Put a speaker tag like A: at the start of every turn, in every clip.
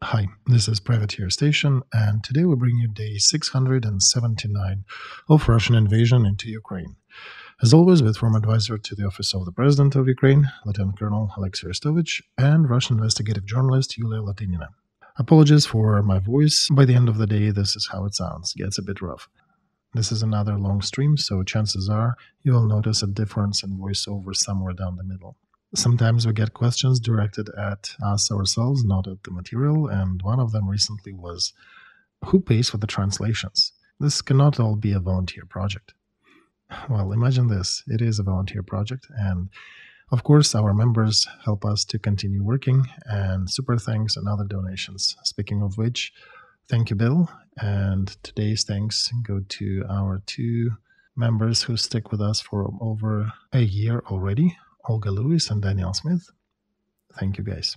A: Hi, this is Privateer Station, and today we bring you day 679 of Russian invasion into Ukraine. As always, with former advisor to the Office of the President of Ukraine, Lieutenant Colonel Alexei Arestovich, and Russian investigative journalist Yulia Latynina. Apologies for my voice. By the end of the day, this is how it sounds. Gets a bit rough. This is another long stream, so chances are you will notice a difference in voiceover somewhere down the middle. Sometimes we get questions directed at us ourselves, not at the material, and one of them recently was who pays for the translations? This cannot all be a volunteer project. Well, imagine this it is a volunteer project, and of course, our members help us to continue working, and super thanks and other donations. Speaking of which, thank you, Bill, and today's thanks go to our two members who stick with us for over a year already Olga Lewis and Daniel Smith. Thank you, guys.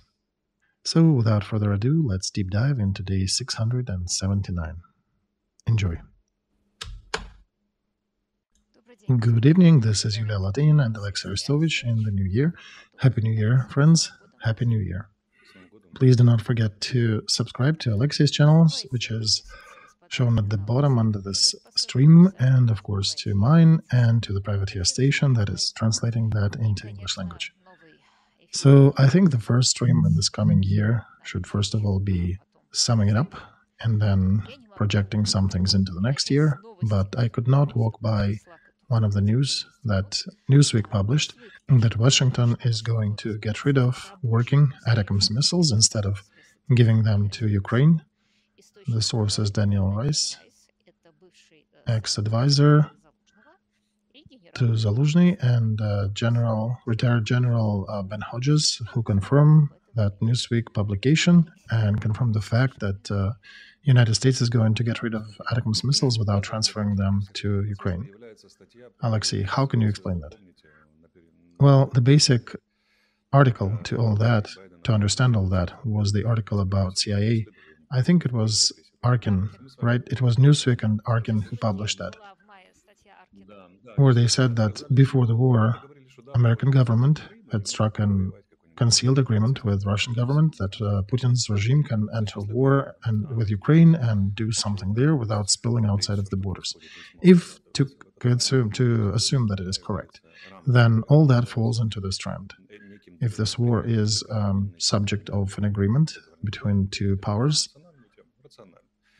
A: So, without further ado, let's deep dive into day 679. Enjoy. Good evening. This is Yulia Latin and Alexei Arestovich in the new year. Happy New Year, friends. Happy New Year. Please do not forget to subscribe to Alexei's channels, which is shown at the bottom under this stream, and of course to mine and to the privateer station that is translating that into English language. So I think the first stream in this coming year should first of all be summing it up and then projecting some things into the next year. But I could not walk by one of the news that Newsweek published that Washington is going to get rid of working ATACMS missiles instead of giving them to Ukraine the source is Daniel Rice, ex-advisor to Zaluzhny and uh, General retired General uh, Ben Hodges, who confirmed that Newsweek publication and confirmed the fact that uh, United States is going to get rid of ATACMS missiles without transferring them to Ukraine. Alexei, how can you explain that? Well, the basic article to all that, to understand all that, was the article about CIA I think it was Arkin, right? It was Newsweek and Arkin who published that, where they said that before the war, American government had struck an concealed agreement with Russian government that uh, Putin's regime can enter war and with Ukraine and do something there without spilling outside of the borders. If to assume to assume that it is correct, then all that falls into this trend. If this war is um, subject of an agreement between two powers,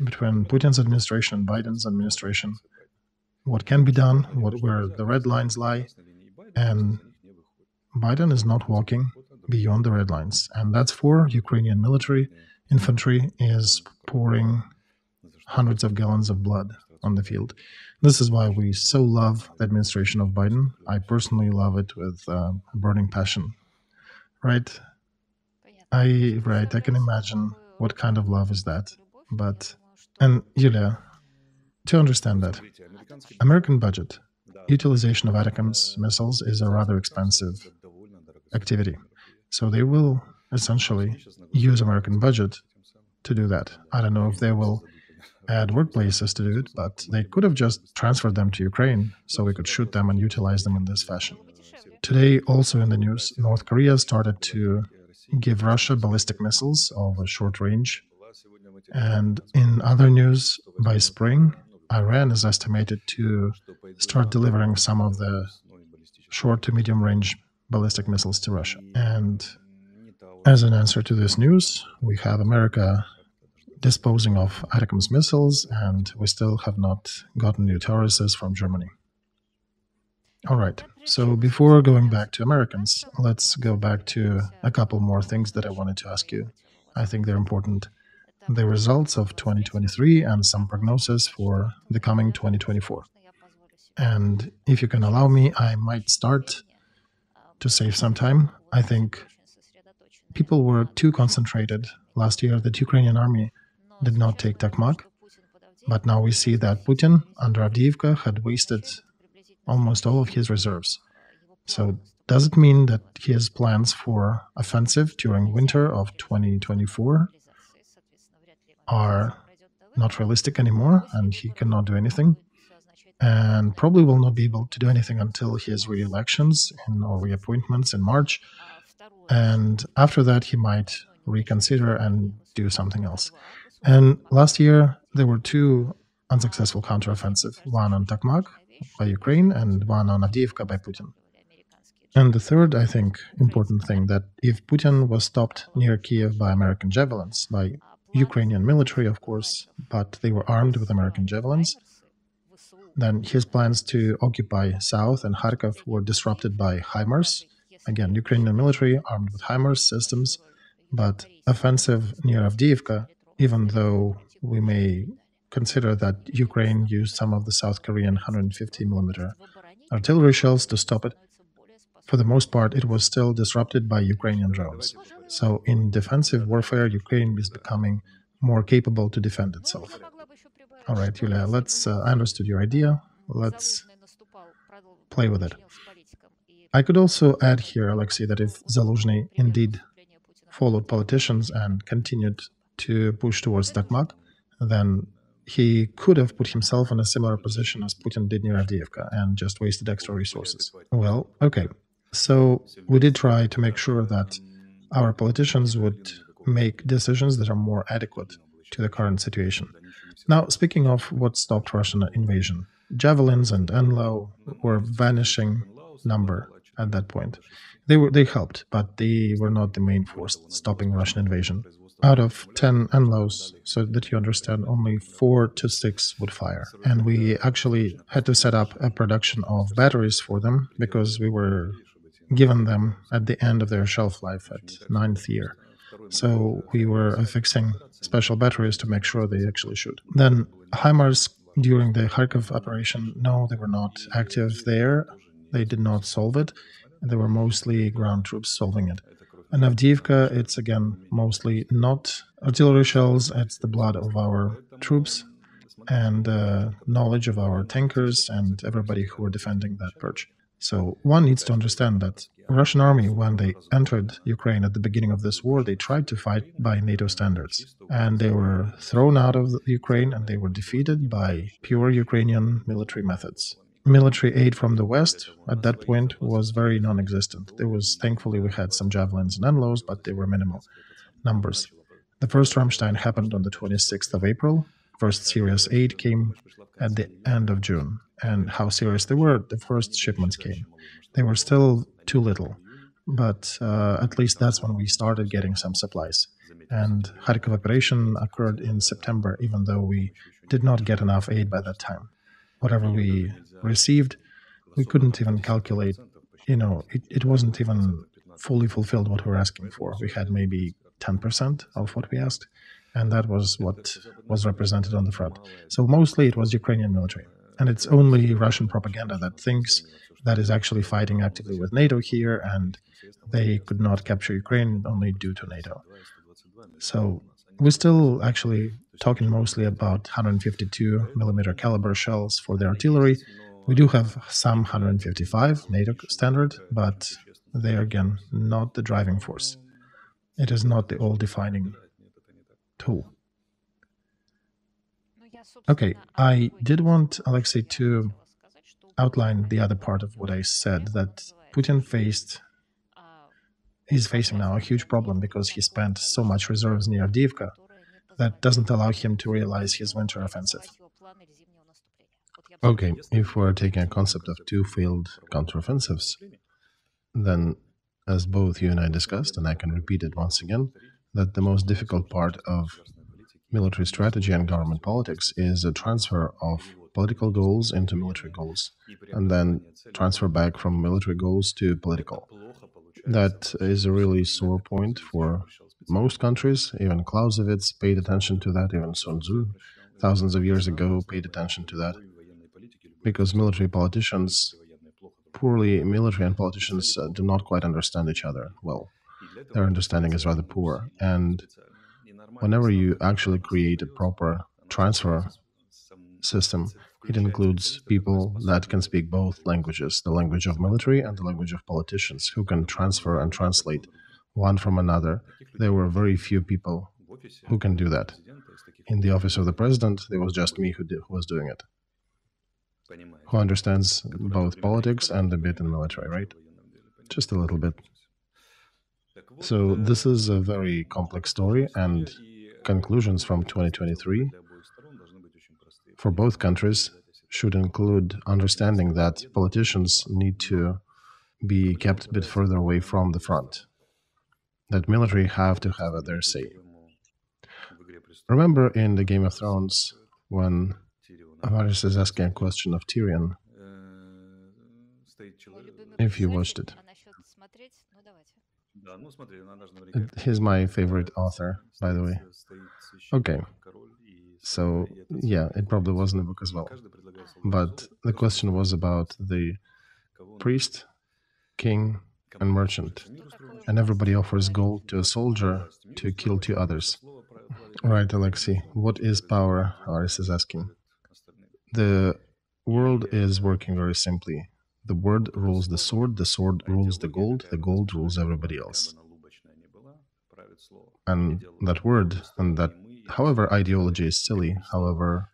A: between Putin's administration and Biden's administration, what can be done, what where the red lines lie, and Biden is not walking beyond the red lines, and that's for Ukrainian military infantry is pouring hundreds of gallons of blood on the field. This is why we so love the administration of Biden. I personally love it with uh, burning passion. Right? I right. I can imagine what kind of love is that, but and Yulia, to understand that, American budget utilization of ATACMS missiles is a rather expensive activity. So they will essentially use American budget to do that. I don't know if they will add workplaces to do it, but they could have just transferred them to Ukraine so we could shoot them and utilize them in this fashion. Today, also in the news, North Korea started to give Russia ballistic missiles of a short range and in other news, by spring, Iran is estimated to start delivering some of the short to medium range ballistic missiles to Russia. And as an answer to this news, we have America disposing of ATACMS missiles, and we still have not gotten new Tauruses from Germany. All right, so before going back to Americans, let's go back to a couple more things that I wanted to ask you. I think they're important the results of 2023 and some prognosis for the coming 2024. And if you can allow me, I might start to save some time. I think people were too concentrated last year that Ukrainian army did not take Tokmak. But now we see that Putin under Avdiivka had wasted almost all of his reserves. So does it mean that his plans for offensive during winter of 2024 are not realistic anymore and he cannot do anything and probably will not be able to do anything until his re-elections or reappointments in March. And after that, he might reconsider and do something else. And last year, there were two unsuccessful counteroffensive, one on Tokmak by Ukraine and one on Avdiivka by Putin. And the third, I think, important thing that if Putin was stopped near Kiev by American javelins, by Ukrainian military, of course, but they were armed with American javelins, then his plans to occupy South and Kharkov were disrupted by HIMARS. Again, Ukrainian military armed with HIMARS systems, but offensive near Avdiivka, even though we may consider that Ukraine used some of the South Korean 150 millimeter artillery shells to stop it, for the most part, it was still disrupted by Ukrainian drones. So, in defensive warfare, Ukraine is becoming more capable to defend itself. All right, Yulia, let's. Uh, I understood your idea. Let's play with it. I could also add here, Alexei, that if Zaluzhny indeed followed politicians and continued to push towards Tokmak, then he could have put himself in a similar position as Putin did near Avdiivka and just wasted extra resources. Well, okay. So we did try to make sure that our politicians would make decisions that are more adequate to the current situation. Now, speaking of what stopped Russian invasion, javelins and NLAW were vanishing number at that point. They were they helped, but they were not the main force stopping Russian invasion. Out of 10 NLAWs, so that you understand, only 4 to 6 would fire. And we actually had to set up a production of batteries for them because we were given them at the end of their shelf life at ninth year. So we were affixing special batteries to make sure they actually shoot. Then HIMARS during the Kharkov operation, no, they were not active there. They did not solve it. They were mostly ground troops solving it. And Avdiivka, it's again mostly not artillery shells, it's the blood of our troops and uh, knowledge of our tankers and everybody who were defending that perch. So one needs to understand that Russian army, when they entered Ukraine at the beginning of this war, they tried to fight by NATO standards, and they were thrown out of Ukraine and they were defeated by pure Ukrainian military methods. Military aid from the West at that point was very non-existent. There was thankfully we had some javelins and NLAWs, but they were minimal numbers. The first Ramstein happened on the 26th of April. First serious aid came at the end of June. And how serious they were, the first shipments came. They were still too little, but uh, at least that's when we started getting some supplies. And Kharkov operation occurred in September, even though we did not get enough aid by that time. Whatever we received, we couldn't even calculate. You know, it, it wasn't even fully fulfilled what we were asking for. We had maybe 10% of what we asked, and that was what was represented on the front. So mostly it was Ukrainian military. And it's only Russian propaganda that thinks that is actually fighting actively with NATO here, and they could not capture Ukraine only due to NATO. So we're still actually talking mostly about 152 millimeter caliber shells for the artillery. We do have some 155 NATO standard, but they are again not the driving force. It is not the all defining tool. Okay, I did want Alexei to outline the other part of what I said that Putin faced he's facing now a huge problem because he spent so much reserves near Avdiivka that doesn't allow him to realize his winter offensive.
B: Okay, if we're taking a concept of two failed counteroffensives, then as both you and I discussed, and I can repeat it once again, that the most difficult part of military strategy and government politics is a transfer of political goals into military goals, and then transfer back from military goals to political. That is a really sore point for most countries. Even Clausewitz paid attention to that, even Sun Tzu, thousands of years ago, paid attention to that. Because military politicians, poorly military and politicians uh, do not quite understand each other well. Their understanding is rather poor. And whenever you actually create a proper transfer system, it includes people that can speak both languages, the language of military and the language of politicians, who can transfer and translate one from another. There were very few people who can do that. In the office of the president, there was just me who, did, who was doing it, who understands both politics and a bit in military, right? Just a little bit. So this is a very complex story, and conclusions from 2023 for both countries should include understanding that politicians need to be kept a bit further away from the front, that military have to have their say. Remember in the Game of Thrones when Varys is asking a question of Tyrion, if you watched it. He's my favorite author, by the way. Okay. So, yeah, it probably was in the book as well. But the question was about the priest, king, and merchant. And everybody offers gold to a soldier to kill two others. Right, Alexei. What is power? Varys is asking. The world is working very simply. The word rules the sword, the sword rules the gold, the gold rules everybody else. And that word, and that, however, ideology is silly, however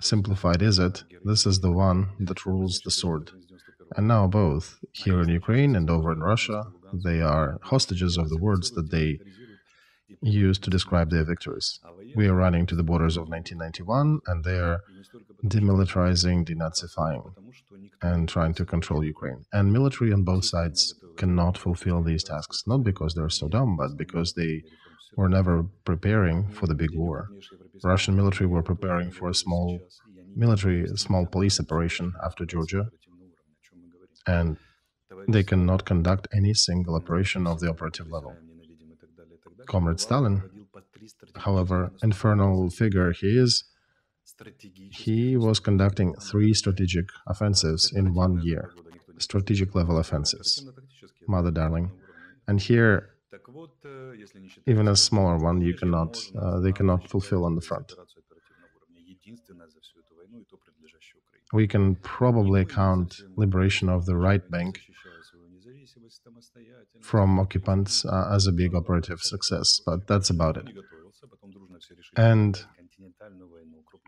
B: simplified is it, this is the one that rules the sword. And now, both here in Ukraine and over in Russia, they are hostages of the words that they use to describe their victories. We are running to the borders of 1991, and they are demilitarizing, denazifying, and trying to control Ukraine. And military on both sides cannot fulfill these tasks, not because they're so dumb, but because they were never preparing for the big war. Russian military were preparing for a small military, small police operation after Georgia, and they cannot conduct any single operation of the operative level. Comrade Stalin, however infernal figure he is, he was conducting three strategic offensives in one year, strategic level offensives, mother darling. And here, even a smaller one, you cannot, uh, they cannot fulfill on the front. We can probably count liberation of the right bank from occupants uh, as a big operative success, but that's about it. And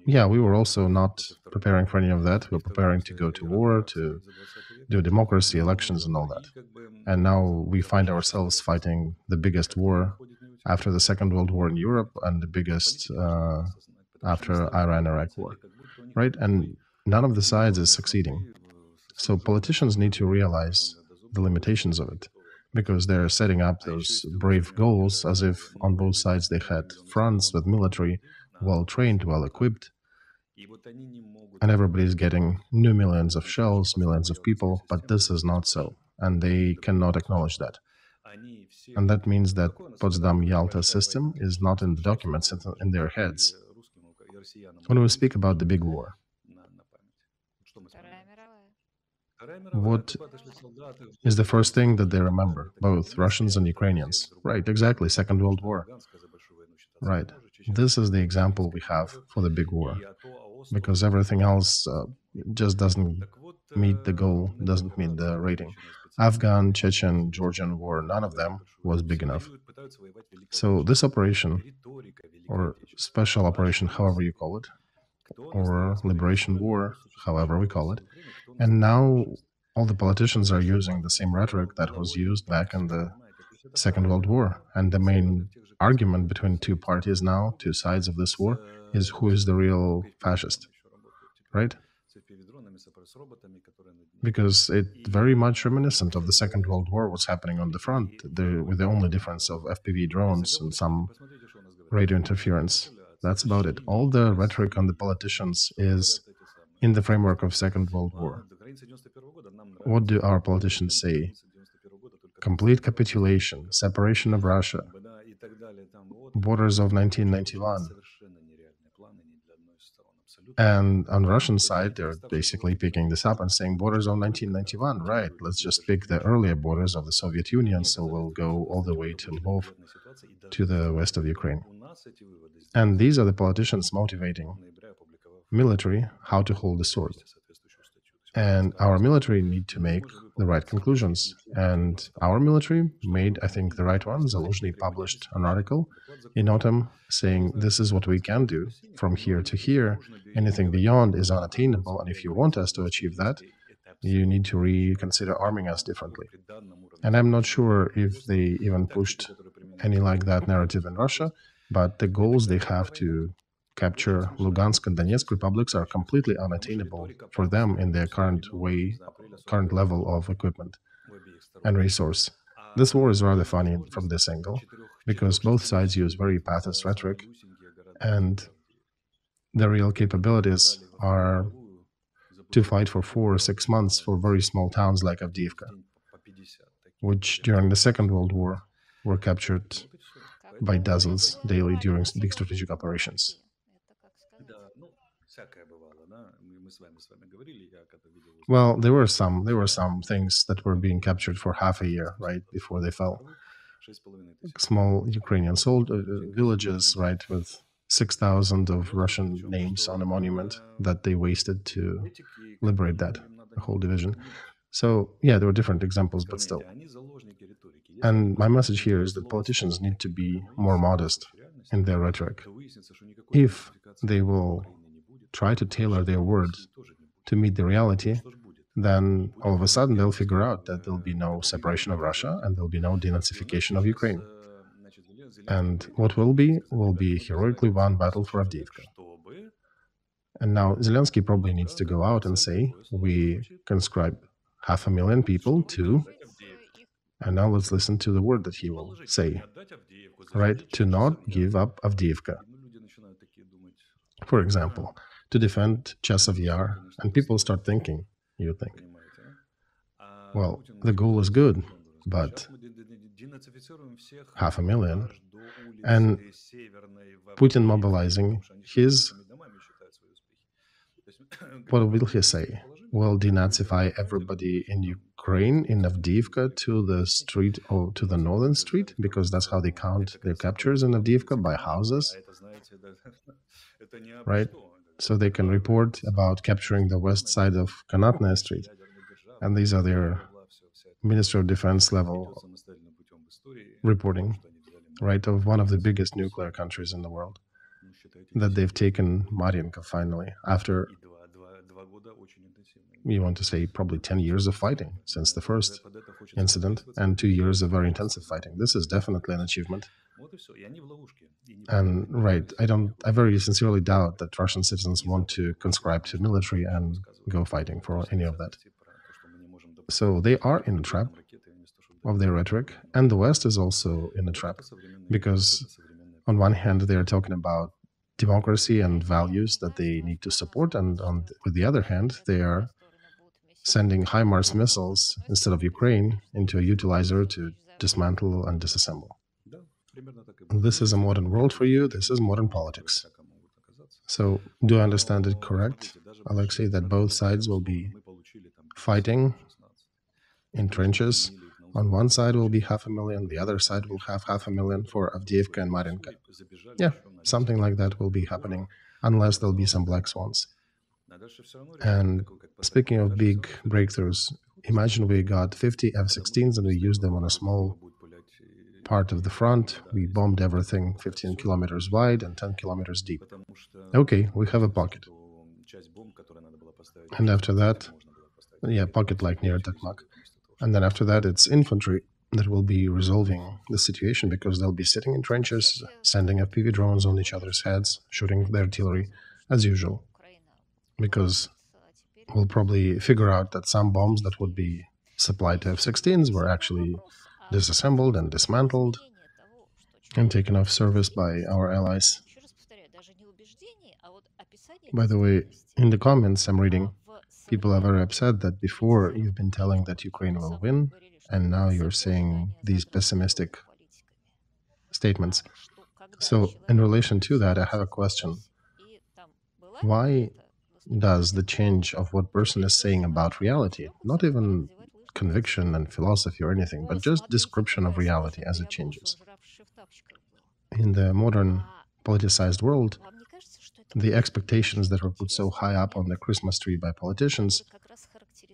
B: yeah, we were also not preparing for any of that. We were preparing to go to war, to do democracy, elections, and all that. And now we find ourselves fighting the biggest war after the Second World War in Europe and the biggest uh, after Iran-Iraq war, right? And none of the sides is succeeding. So politicians need to realize the limitations of it because they're setting up those brave goals as if on both sides they had fronts with military well trained, well equipped, and everybody's getting new millions of shells, millions of people, but this is not so, and they cannot acknowledge that. And that means that Potsdam-Yalta system is not in the documents, in their heads. When we speak about the big war, what is the first thing that they remember, both Russians and Ukrainians? Right, exactly, Second World War. Right. This is the example we have for the big war, because everything else uh, just doesn't meet the goal, doesn't meet the rating. Afghan, Chechen, Georgian war, none of them was big enough. So this operation, or special operation, however you call it, or liberation war, however we call it, and now all the politicians are using the same rhetoric that was used back in the Second World War. And the main argument between two parties now, two sides of this war, is who is the real fascist, right? Because it very much reminiscent of the Second World War, what's happening on the front, the, with the only difference of FPV drones and some radio interference. That's about it. All the rhetoric on the politicians is in the framework of Second World War. What do our politicians say? Complete capitulation, separation of Russia, borders of 1991. And on Russian side, they're basically picking this up and saying borders of 1991, right, let's just pick the earlier borders of the Soviet Union, so we'll go all the way to Lvov, to the west of Ukraine. And these are the politicians motivating military how to hold the sword. And our military need to make the right conclusions. And our military made, I think, the right one. Zaluzhny published an article in autumn saying this is what we can do from here to here. Anything beyond is unattainable. And if you want us to achieve that, you need to reconsider arming us differently. And I'm not sure if they even pushed any like that narrative in Russia, but the goals they have to capture Lugansk and Donetsk republics are completely unattainable for them in their current way, current level of equipment and resource. This war is rather funny from this angle, because both sides use very pathos rhetoric, and the real capabilities are to fight for four or six months for very small towns like Avdiivka, which during the Second World War were captured by dozens daily during big strategic operations. Well, there were some there were some things that were being captured for half a year, right, before they fell. Small Ukrainian sold uh, villages, right, with 6,000 of Russian names on a monument that they wasted to liberate that whole division. So, yeah, there were different examples, but still. And my message here is that politicians need to be more modest in their rhetoric. If they will try to tailor their words to meet the reality, then all of a sudden they'll figure out that there'll be no separation of Russia and there'll be no denazification of Ukraine. And what will be, will be heroically won battle for Avdiivka. And now Zelensky probably needs to go out and say, we conscribe half a million people to, and now let's listen to the word that he will say, right? To not give up Avdiivka. For example, to defend Chasiv Yar, and people start thinking, you think, well, the goal is good, but half a million, and Putin mobilizing his, what will he say? Will denazify everybody in Ukraine, in Avdiivka, to the street or to the northern street, because that's how they count their captures in Avdiivka by houses, right? So they can report about capturing the west side of Kanatnaya Street, and these are their Minister of Defense level reporting, right, of one of the biggest nuclear countries in the world, that they've taken Mariinka finally after you want to say probably 10 years of fighting since the first incident and two years of very intensive fighting. This is definitely an achievement. And right, I don't, I very sincerely doubt that Russian citizens want to conscribe to military and go fighting for any of that. So they are in a trap of their rhetoric, and the West is also in a trap because, on one hand, they are talking about democracy and values that they need to support, and on with the other hand, they are sending HIMARS missiles instead of Ukraine into a utilizer to dismantle and disassemble. This is a modern world for you, this is modern politics. So, do I understand it correct, Alexei, that both sides will be fighting in trenches? On one side will be half a million, the other side will have half a million for Avdiivka and Mariinka. Yeah, something like that will be happening, unless there'll be some black swans. And speaking of big breakthroughs, imagine we got 50 F-16s and we used them on a small part of the front. We bombed everything 15 kilometers wide and 10 kilometers deep. Okay, we have a pocket. And after that, yeah, pocket like near Tokmak. And then after that, it's infantry that will be resolving the situation because they'll be sitting in trenches, sending FPV drones on each other's heads, shooting their artillery as usual. Because we'll probably figure out that some bombs that would be supplied to F 16s were actually disassembled and dismantled and taken off service by our allies. By the way, in the comments I'm reading, people are very upset that before you've been telling that Ukraine will win, and now you're saying these pessimistic statements. So, in relation to that, I have a question. Why does the change of what person is saying about reality, not even conviction and philosophy or anything, but just description of reality as it changes. In the modern politicized world, the expectations that were put so high up on the Christmas tree by politicians,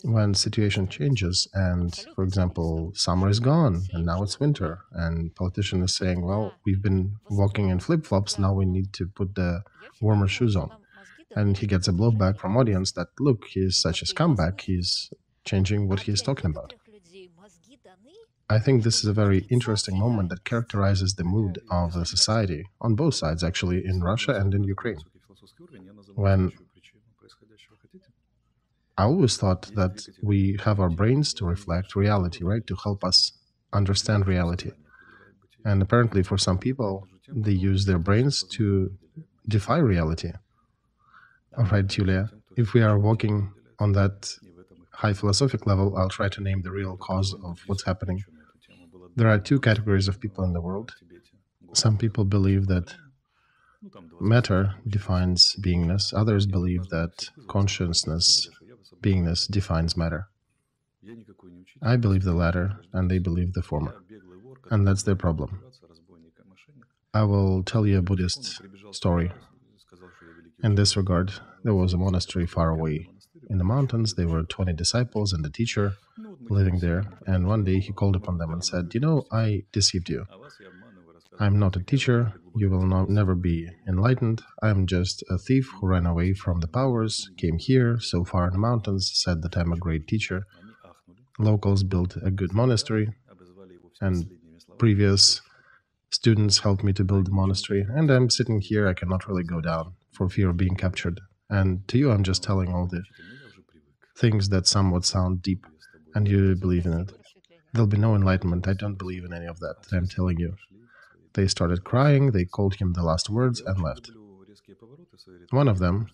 B: when situation changes and, for example, summer is gone and now it's winter, and politician is saying, well, we've been walking in flip-flops, now we need to put the warmer shoes on. And he gets a blowback from audience that, look, he's such a scumbag, he's changing what he is talking about. I think this is a very interesting moment that characterizes the mood of the society on both sides, actually, in Russia and in Ukraine. When I always thought that we have our brains to reflect reality, right? To help us understand reality. And apparently, for some people, they use their brains to defy reality. All right, Julia, if we are walking on that high philosophic level, I'll try to name the real cause of what's happening. There are two categories of people in the world. Some people believe that matter defines beingness, others believe that consciousness, beingness, defines matter. I believe the latter, and they believe the former. And that's their problem. I will tell you a Buddhist story. In this regard, there was a monastery far away in the mountains. There were 20 disciples and a teacher living there. And one day he called upon them and said, You know, I deceived you. I'm not a teacher. You will not, never be enlightened. I'm just a thief who ran away from the powers, came here so far in the mountains, said that I'm a great teacher. Locals built a good monastery, and previous students helped me to build the monastery. And I'm sitting here, I cannot really go down for fear of being captured. And to you, I'm just telling all the things that somewhat sound deep, and you believe in it. There'll be no enlightenment. I don't believe in any of that that, I'm telling you. They started crying, they called him the last words, and left. One of them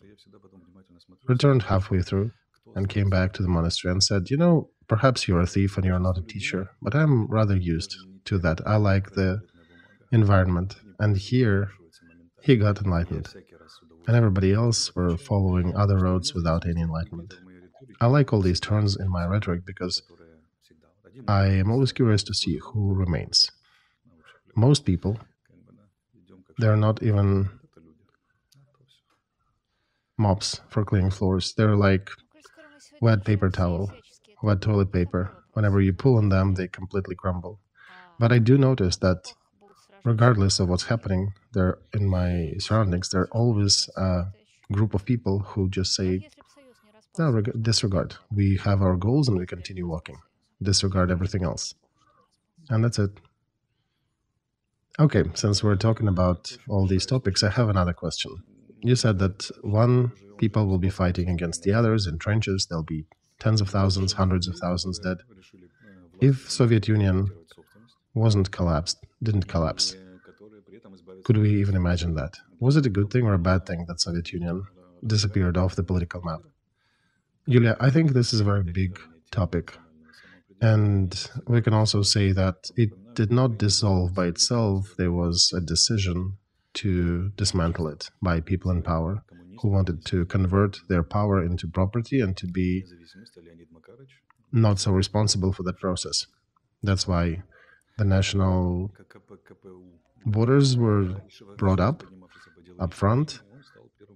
B: returned halfway through and came back to the monastery and said, You know, perhaps you're a thief and you're not a teacher, but I'm rather used to that. I like the environment. And here, he got enlightened. And everybody else were following other roads without any enlightenment. I like all these turns in my rhetoric because I am always curious to see who remains. Most people, they're not even mops for cleaning floors. They're like wet paper towel, wet toilet paper. Whenever you pull on them, they completely crumble. But I do notice that regardless of what's happening there in my surroundings, there are always a group of people who just say, no, disregard. We have our goals and we continue walking. Disregard everything else. And that's it. Okay, since we're talking about all these topics, I have another question. You said that one people will be fighting against the others in trenches. There'll be tens of thousands, hundreds of thousands dead. If Soviet Union wasn't collapsed, didn't collapse, could we even imagine that? Was it a good thing or a bad thing that Soviet Union disappeared off the political map? Yulia, I think this is a very big topic. And we can also say that it did not dissolve by itself. There was a decision to dismantle it by people in power who wanted to convert their power into property and to be not so responsible for that process. That's why the national borders were brought up up front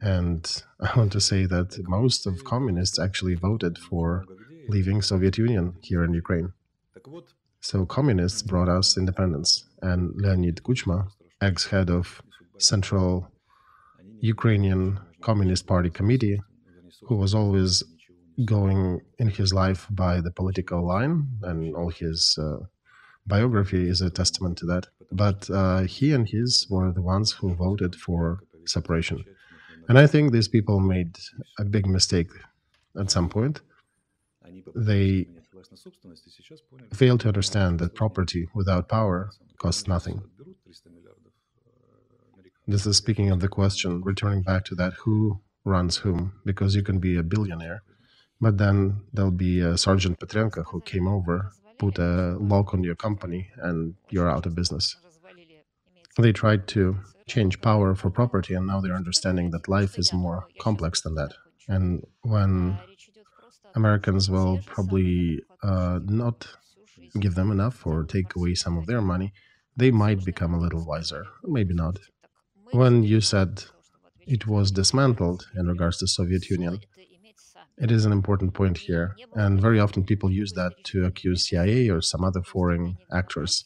B: and I want to say that most of communists actually voted for leaving Soviet Union here in Ukraine. So communists brought us independence, and Leonid Kuchma, ex-head of Central Ukrainian Communist Party Committee, who was always going in his life by the political line, and all his uh, biography is a testament to that. But uh, he and his were the ones who voted for separation. And I think these people made a big mistake at some point. They failed to understand that property without power costs nothing. This is speaking of the question, returning back to that who runs whom, because you can be a billionaire, but then there'll be Sergeant Petrenko who came over, put a lock on your company, and you're out of business. They tried to change power for property, and now they're understanding that life is more complex than that. And when Americans will probably uh, not give them enough or take away some of their money, they might become a little wiser. Maybe not. When you said it was dismantled in regards to Soviet Union, it is an important point here, and very often people use that to accuse CIA or some other foreign actors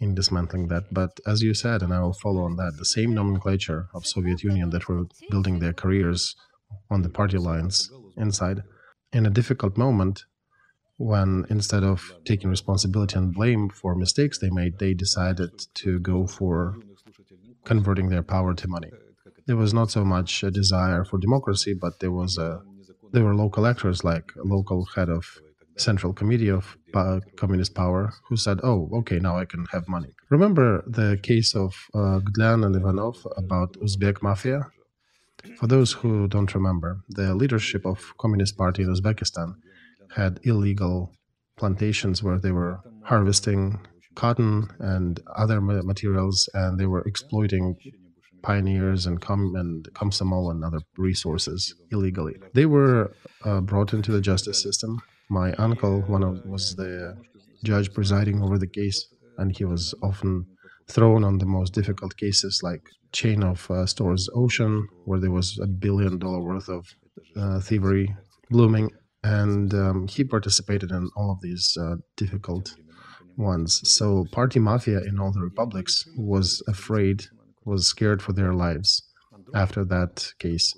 B: in dismantling that. But as you said, and I will follow on that, the same nomenclature of Soviet Union that were building their careers on the party lines inside, in a difficult moment, when instead of taking responsibility and blame for mistakes they made, they decided to go for converting their power to money. There was not so much a desire for democracy, but there was a there were local actors like local head of central committee of communist power who said, "Oh, okay, now I can have money." Remember the case of uh, and Ivanov about Uzbek mafia? For those who don't remember, the leadership of Communist Party in Uzbekistan had illegal plantations where they were harvesting cotton and other materials, and they were exploiting pioneers and com and Komsomol and other resources illegally. They were uh, brought into the justice system. My uncle, one of was the judge presiding over the case, and he was often thrown on the most difficult cases like chain of uh, stores Ocean, where there was a billion dollar worth of uh, thievery blooming, and um, he participated in all of these uh, difficult ones. So party mafia in all the republics was afraid, was scared for their lives after that case.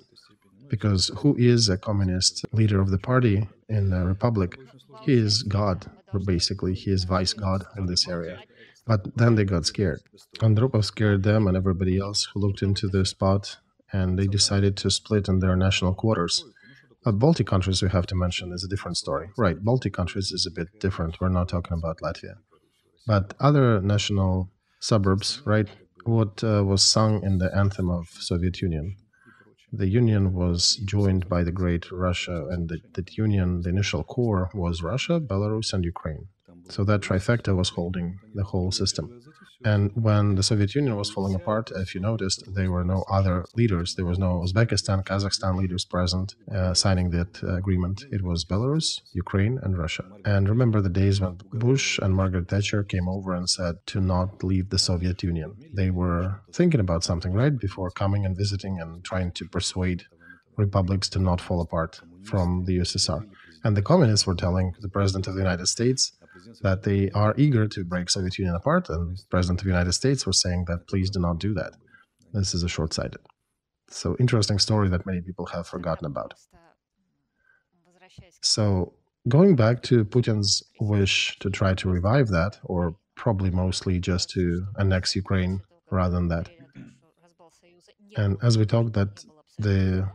B: Because who is a communist leader of the party in the republic? He is God, basically. He is vice God in this area. But then they got scared. Andropov scared them and everybody else who looked into the spot, and they decided to split in their national quarters. But Baltic countries, we have to mention, is a different story. Right, Baltic countries is a bit different. We're not talking about Latvia. But other national suburbs, right, what uh, was sung in the anthem of Soviet Union. The Union was joined by the great Russia, and the, the Union, the initial core was Russia, Belarus, and Ukraine. So that trifecta was holding the whole system. And when the Soviet Union was falling apart, if you noticed, there were no other leaders. There was no Uzbekistan, Kazakhstan leaders present uh, signing that uh, agreement. It was Belarus, Ukraine, and Russia. And remember the days when Bush and Margaret Thatcher came over and said to not leave the Soviet Union. They were thinking about something, right, before coming and visiting and trying to persuade republics to not fall apart from the USSR. And the communists were telling the President of the United States that they are eager to break Soviet Union apart, and President of the United States was saying that please do not do that. This is a short-sighted. So interesting story that many people have forgotten about. So going back to Putin's wish to try to revive that, or probably mostly just to annex Ukraine rather than that. And as we talked, that the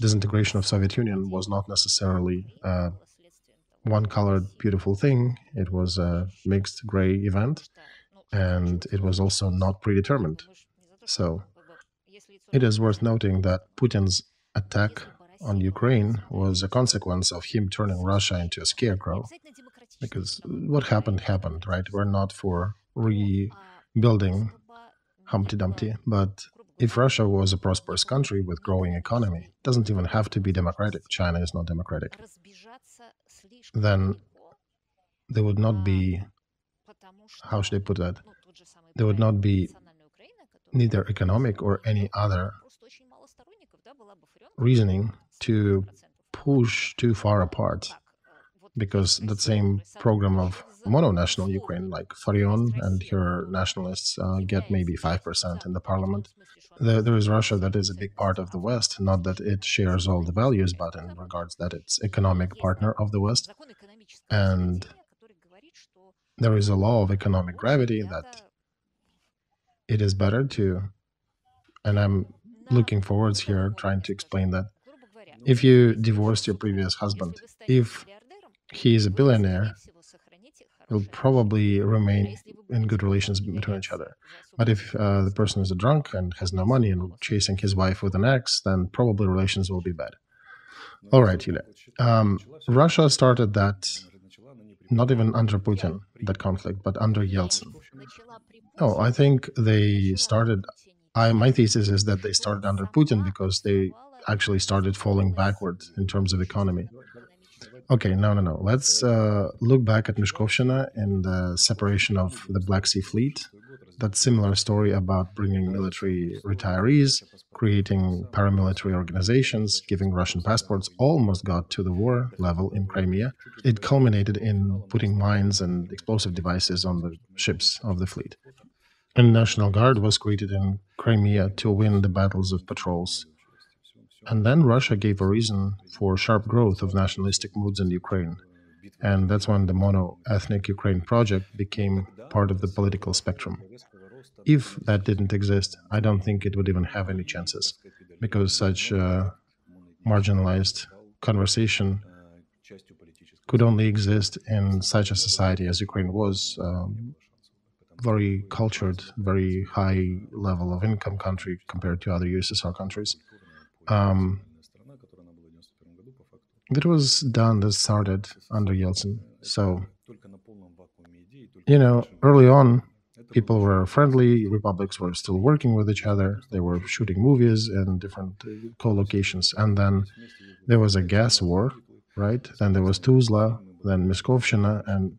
B: disintegration of Soviet Union was not necessarily uh, one colored beautiful thing. It was a mixed gray event, and it was also not predetermined. So it is worth noting that Putin's attack on Ukraine was a consequence of him turning Russia into a scarecrow. Because what happened, happened, right? We're not for rebuilding Humpty Dumpty, but if Russia was a prosperous country with growing economy, it doesn't even have to be democratic. China is not democratic. Then there would not be, how should I put that? There would not be neither economic or any other reasoning to push too far apart because the same program of mono-national Ukraine, like Farion and her nationalists, uh, get maybe 5% in the parliament. There, there is Russia that is a big part of the West, not that it shares all the values, but in regards that it's economic partner of the West. And there is a law of economic gravity that it is better to, and I'm looking forwards here trying to explain that if you divorced your previous husband, if he is a billionaire, will probably remain in good relations between each other. But if uh, the person is a drunk and has no money and chasing his wife with an axe, then probably relations will be bad. All right, Yulia. Um, Russia started that not even under Putin, that conflict, but under Yeltsin. No, I think they started. I, my thesis is that they started under Putin because they actually started falling backward in terms of economy. Okay, no, no, no. Let's uh, look back at Meshkovshchina and the separation of the Black Sea Fleet. That similar story about bringing military retirees, creating paramilitary organizations, giving Russian passports almost got to the war level in Crimea. It culminated in putting mines and explosive devices on the ships of the fleet. And National Guard was created in Crimea to win the battles of patrols And then Russia gave a reason for sharp growth of nationalistic moods in Ukraine. And that's when the mono ethnic Ukraine project became part of the political spectrum. If that didn't exist, I don't think it would even have any chances, because such marginalized conversation could only exist in such a society as Ukraine was, um, very cultured, very high level of income country compared to other USSR countries. Um, that was done, that started under Yeltsin. So, you know, early on, people were friendly, republics were still working with each other, they were shooting movies in different co locations. And then there was a gas war, right? Then there was Tuzla, then Meshkovshchina, and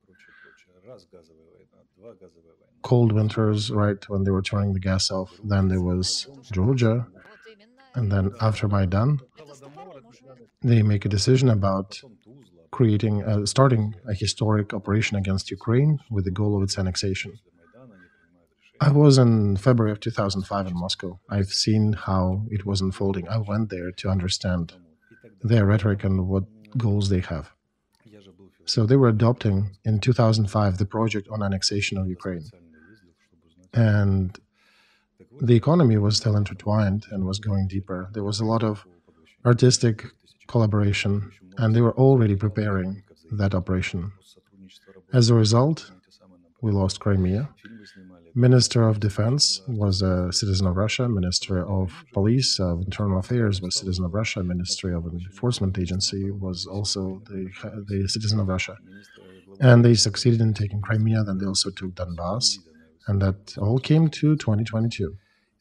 B: cold winters, right, when they were turning the gas off. Then there was Georgia. And then after Maidan, they make a decision about creating, uh, starting a historic operation against Ukraine with the goal of its annexation. I was in February of 2005 in Moscow. I've seen how it was unfolding. I went there to understand their rhetoric and what goals they have. So they were adopting in 2005 the project on annexation of Ukraine. And the economy was still intertwined and was going deeper. There was a lot of artistic collaboration, and they were already preparing that operation. As a result, we lost Crimea. Minister of Defense was a citizen of Russia. Minister of Police of Internal Affairs was a citizen of Russia. Ministry of Enforcement Agency was also the, the citizen of Russia. And they succeeded in taking Crimea. Then they also took Donbass. And that all came to 2022.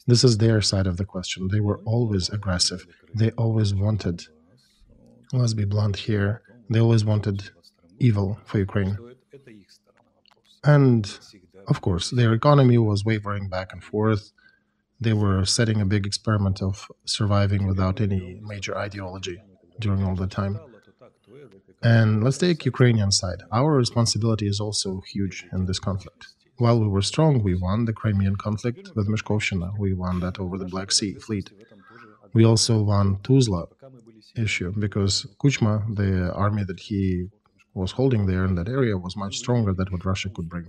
B: This is their side of the question. They were always aggressive. They always wanted, let's be blunt here, they always wanted evil for Ukraine. And of course, their economy was wavering back and forth. They were setting a big experiment of surviving without any major ideology during all the time. And let's take Ukrainian side. Our responsibility is also huge in this conflict. While we were strong, we won the Crimean conflict with Meshkovshchina. We won that over the Black Sea fleet. We also won Tuzla issue because Kuchma, the army that he was holding there in that area, was much stronger than what Russia could bring.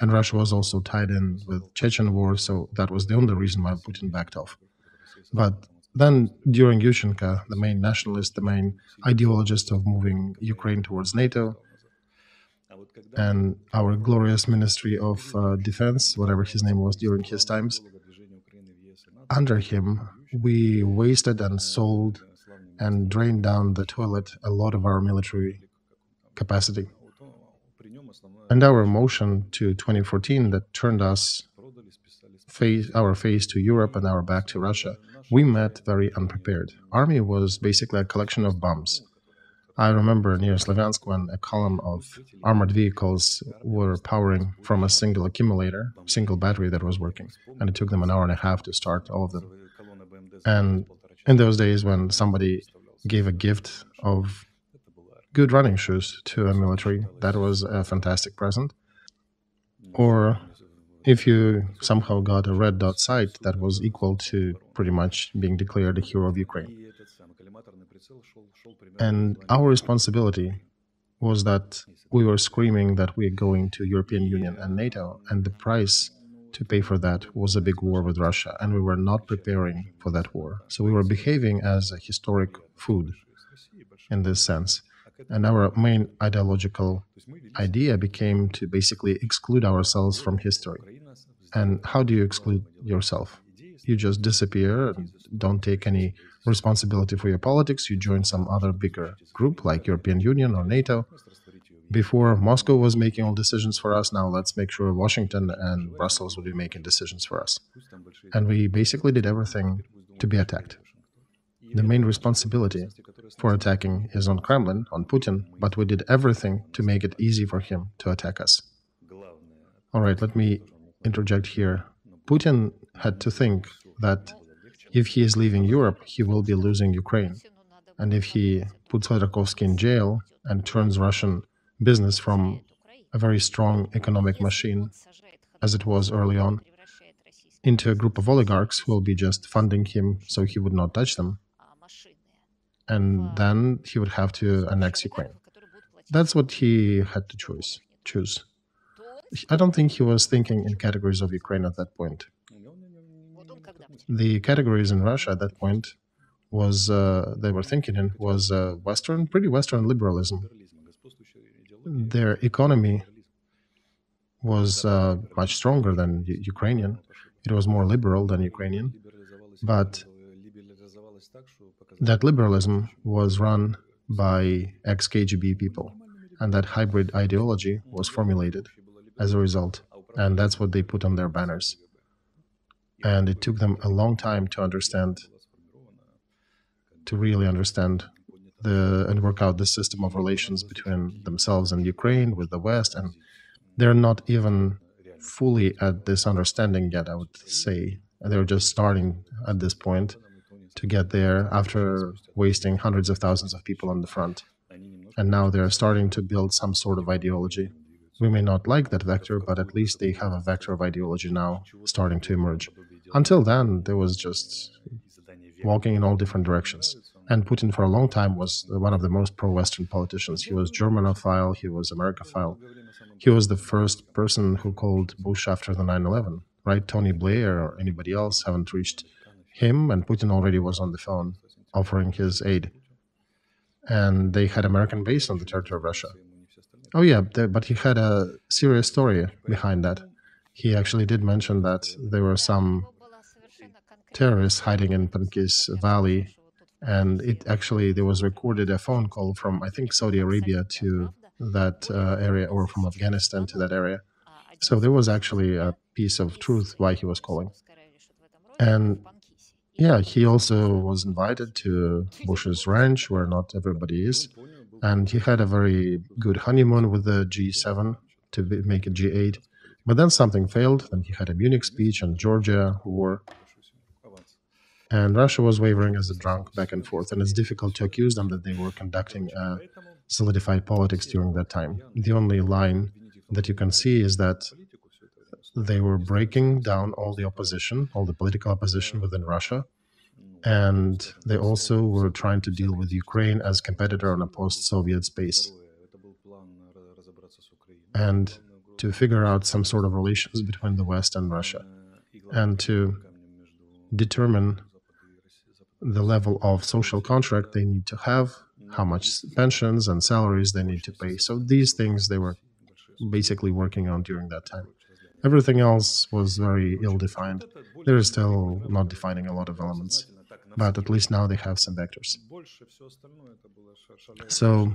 B: And Russia was also tied in with Chechen war, so that was the only reason why Putin backed off. But then during Yushchenko, the main nationalist, the main ideologist of moving Ukraine towards NATO, and our glorious Ministry of uh, Defense, whatever his name was during his times, under him, we wasted and sold and drained down the toilet a lot of our military capacity. And our motion to 2014 that turned us face, our face to Europe and our back to Russia, we met very unprepared. Army was basically a collection of bombs. I remember near Slavyansk when a column of armored vehicles were powering from a single accumulator, single battery that was working, and it took them an hour and a half to start all of them. And in those days, when somebody gave a gift of good running shoes to a military. That was a fantastic present. Or if you somehow got a red dot sight, that was equal to pretty much being declared a hero of Ukraine. And our responsibility was that we were screaming that we're going to European Union and NATO, and the price to pay for that was a big war with Russia, and we were not preparing for that war. So we were behaving as a historic food in this sense. And our main ideological idea became to basically exclude ourselves from history. And how do you exclude yourself? You just disappear and don't take any responsibility for your politics. You join some other bigger group like European Union or NATO. Before Moscow was making all decisions for us, now let's make sure Washington and Brussels will be making decisions for us. And we basically did everything to be attacked. The main responsibility for attacking is on Kremlin, on Putin, but we did everything to make it easy for him to attack us. All right, let me interject here. Putin had to think that if he is leaving Europe, he will be losing Ukraine. And if he puts Khodorkovsky in jail and turns Russian business from a very strong economic machine, as it was early on, into a group of oligarchs who will be just funding him so he would not touch them, and then he would have to annex Ukraine. That's what he had to choose. Choose. I don't think he was thinking in categories of Ukraine at that point. The categories in Russia at that point was uh, they were thinking in was uh, Western, pretty Western liberalism. Their economy was uh, much stronger than Ukrainian. It was more liberal than Ukrainian, but that liberalism was run by ex KGB people, and that hybrid ideology was formulated as a result, and that's what they put on their banners. And it took them a long time to understand, to really understand the and work out the system of relations between themselves and Ukraine with the West, and they're not even fully at this understanding yet. I would say they're just starting at this point to get there after wasting hundreds of thousands of people on the front. And now they're starting to build some sort of ideology. We may not like that vector, but at least they have a vector of ideology now starting to emerge. Until then, there was just walking in all different directions. And Putin, for a long time, was one of the most pro Western politicians. He was Germanophile, he was Americophile. He was the first person who called Bush after the 9 11, right? Tony Blair or anybody else haven't reached him, and Putin already was on the phone offering his aid. And they had American base on the territory of Russia. Oh yeah, but he had a serious story behind that. He actually did mention that there were some terrorists hiding in Pankisi Valley, and it actually there was recorded a phone call from I think Saudi Arabia to that uh, area or from Afghanistan to that area. So there was actually a piece of truth why he was calling. And yeah, he also was invited to Bush's ranch, where not everybody is, and he had a very good honeymoon with the G7 to make it G8. But then something failed. Then he had a Munich speech on Georgia war, and Russia was wavering as a drunk back and forth. And it's difficult to accuse them that they were conducting a solidified politics during that time. The only line that you can see is that they were breaking down all the opposition, all the political opposition within Russia. And they also were trying to deal with Ukraine as competitor on a post-Soviet space. And to figure out some sort of relations between the West and Russia. And to determine the level of social contract they need to have, how much pensions and salaries they need to pay. So these things they were basically working on during that time. Everything else was very ill defined. They're still not defining a lot of elements, but at least now they have some vectors. So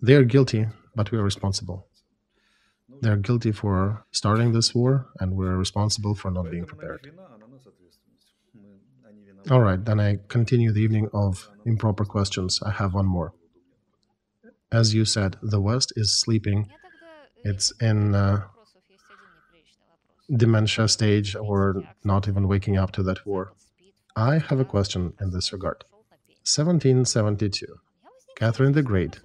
B: they're guilty, but we're responsible. They're guilty for starting this war, and we're responsible for not being prepared. All right, then I continue the evening of improper questions. I have one more. As you said, the West is sleeping. It's in uh, dementia stage or not even waking up to that war. I have a question in this regard. 1772, Catherine the Great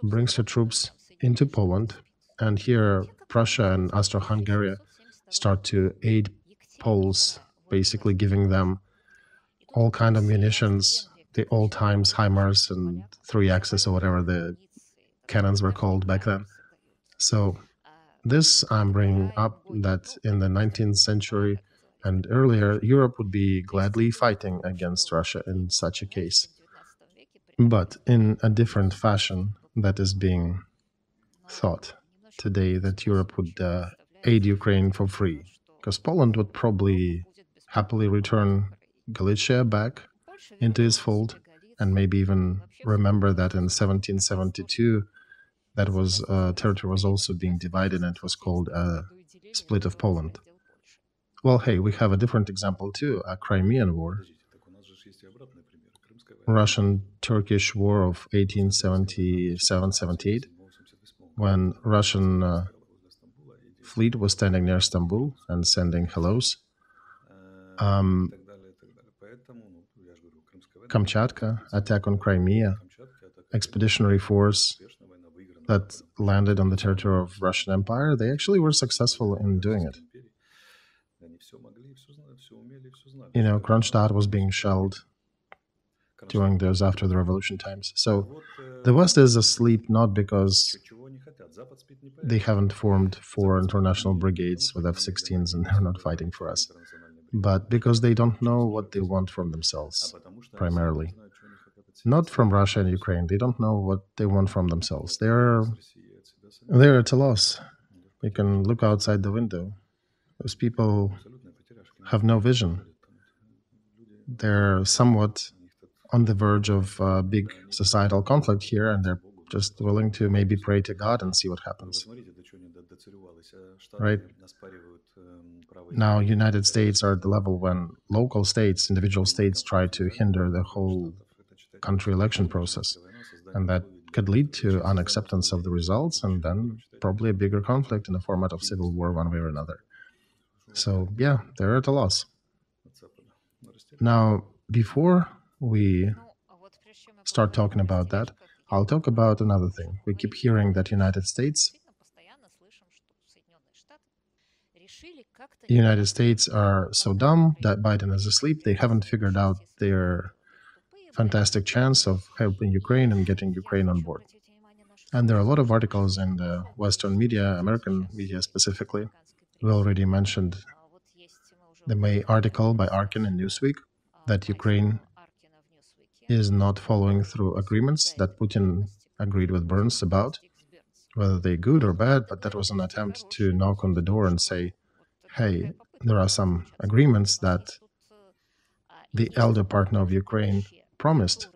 B: brings her troops into Poland, and here Prussia and Austro-Hungary start to aid Poles, basically giving them all kind of munitions, the old times HIMARS and three axis or whatever the cannons were called back then. So this I'm bringing up that in the 19th century and earlier, Europe would be gladly fighting against Russia in such a case, but in a different fashion that is being thought today that Europe would uh, aid Ukraine for free, because Poland would probably happily return Galicia back into his fold, and maybe even remember that in 1772 that was uh, territory was also being divided and it was called a split of Poland. Well, hey, we have a different example too, a Crimean War. Russian-Turkish War of 1877-78, when Russian uh, fleet was standing near Istanbul and sending hellos. Um, Kamchatka, attack on Crimea, expeditionary force that landed on the territory of Russian Empire, they actually were successful in doing it. You know, Kronstadt was being shelled. during those after the revolution times. So the West is asleep not because they haven't formed four international brigades with F 16s and they're not fighting for us, but because they don't know what they want from themselves, primarily. Not from Russia and Ukraine. They don't know what they want from themselves. They're, they're at a loss. You can look outside the window. Those people have no vision. They're somewhat on the verge of a big societal conflict here, and they're just willing to maybe pray to God and see what happens. Right? Now, United States are at the level when local states, individual states, try to hinder the whole country election process, and that could lead to unacceptance of the results, and then probably a bigger conflict in the format of civil war, one way or another. So, yeah, they're at a loss. Now, before we start talking about that, I'll talk about another thing. We keep hearing that United States United States are so dumb that Biden is asleep. They haven't figured out their fantastic chance of helping Ukraine and getting Ukraine on board. And there are a lot of articles in the Western media, American media specifically. We already mentioned the May article by Arkin in Newsweek that Ukraine is not following through agreements that Putin agreed with Burns about, whether they're good or bad, but that was an attempt to knock on the door and say, hey, there are some agreements that the elder partner of Ukraine promised,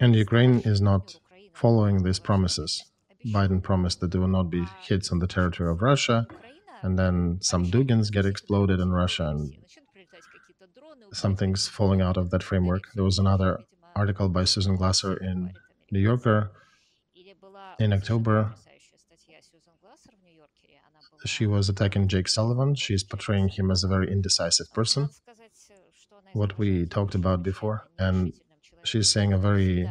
B: and Ukraine is not following these promises. Biden promised that there will not be hits on the territory of Russia, and then some Dugins get exploded in Russia, and something's falling out of that framework. There was another article by Susan Glasser in New Yorker in October. She was attacking Jake Sullivan. She's portraying him as a very indecisive person, what we talked about before. And she's saying a very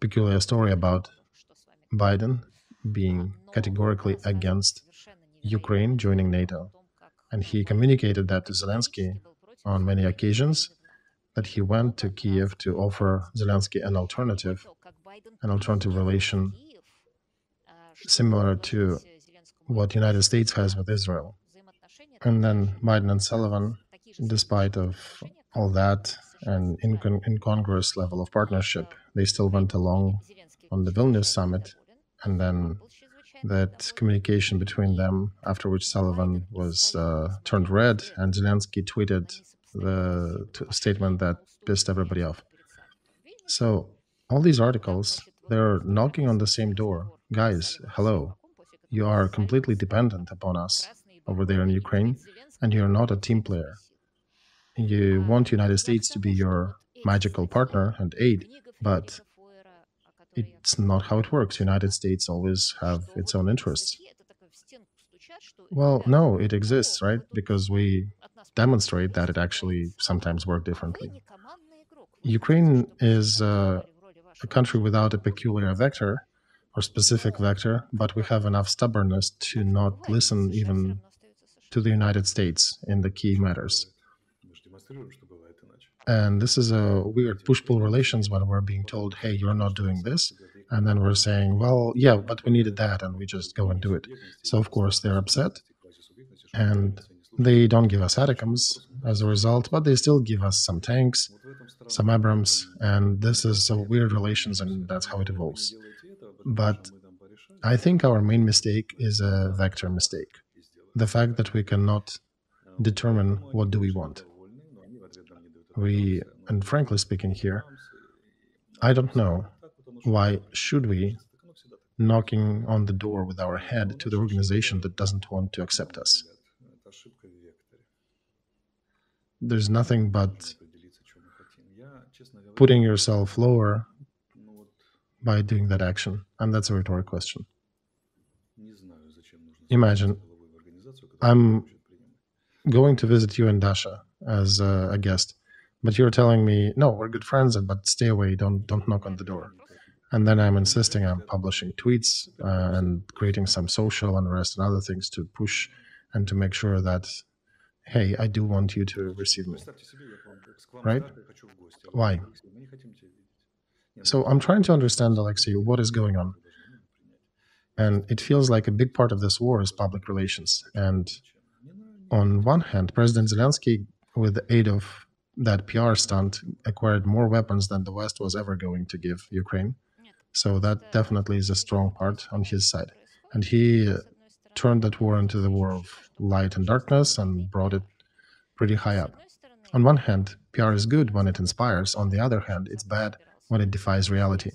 B: peculiar story about Biden being categorically against Ukraine joining NATO. And he communicated that to Zelensky on many occasions that he went to Kiev to offer Zelensky an alternative, an alternative relation similar to what the United States has with Israel. And then Biden and Sullivan, despite of all that and incon incongruous level of partnership, they still went along on the Vilnius summit. And then that communication between them, after which Sullivan was uh, turned red, and Zelensky tweeted the statement that pissed everybody off. So all these articles, they're knocking on the same door. Guys, hello. You are completely dependent upon us over there in Ukraine, and you're not a team player. You want United States to be your magical partner and aid, but it's not how it works. United States always have its own interests. Well, no, it exists, right? Because we demonstrate that it actually sometimes work differently. Ukraine is uh, a country without a peculiar vector or specific vector, but we have enough stubbornness to not listen even to the United States in the key matters. And this is a weird push-pull relations when we're being told, hey, you're not doing this. And then we're saying, well, yeah, but we needed that, and we just go and do it. So, of course, they're upset. And they don't give us ATACMS as a result, but they still give us some tanks, some Abrams, and this is a weird relations, and that's how it evolves. But I think our main mistake is a vector mistake. The fact that we cannot determine what do we want. We, and frankly speaking here, I don't know why should we knocking on the door with our head to the organization that doesn't want to accept us there's nothing but putting yourself lower by doing that action. And that's a rhetoric question. Imagine I'm going to visit you and Dasha as a, a, guest, but you're telling me, no, we're good friends, but stay away, don't don't knock on the door. And then I'm insisting I'm publishing tweets uh, and creating some social unrest and other things to push and to make sure that hey, I do want you to receive me. Right? Why?
A: So I'm trying to understand, Alexei, what is going on. And it feels like a big part of this war is public relations. And on one hand, President Zelensky, with the aid of that PR stunt, acquired more weapons than the West was ever going to give Ukraine. So that definitely is a strong part on his side. And he turned that war into the war of light and darkness and brought it pretty high up. On one hand, PR is good when it inspires. On the other hand, it's bad when it defies reality.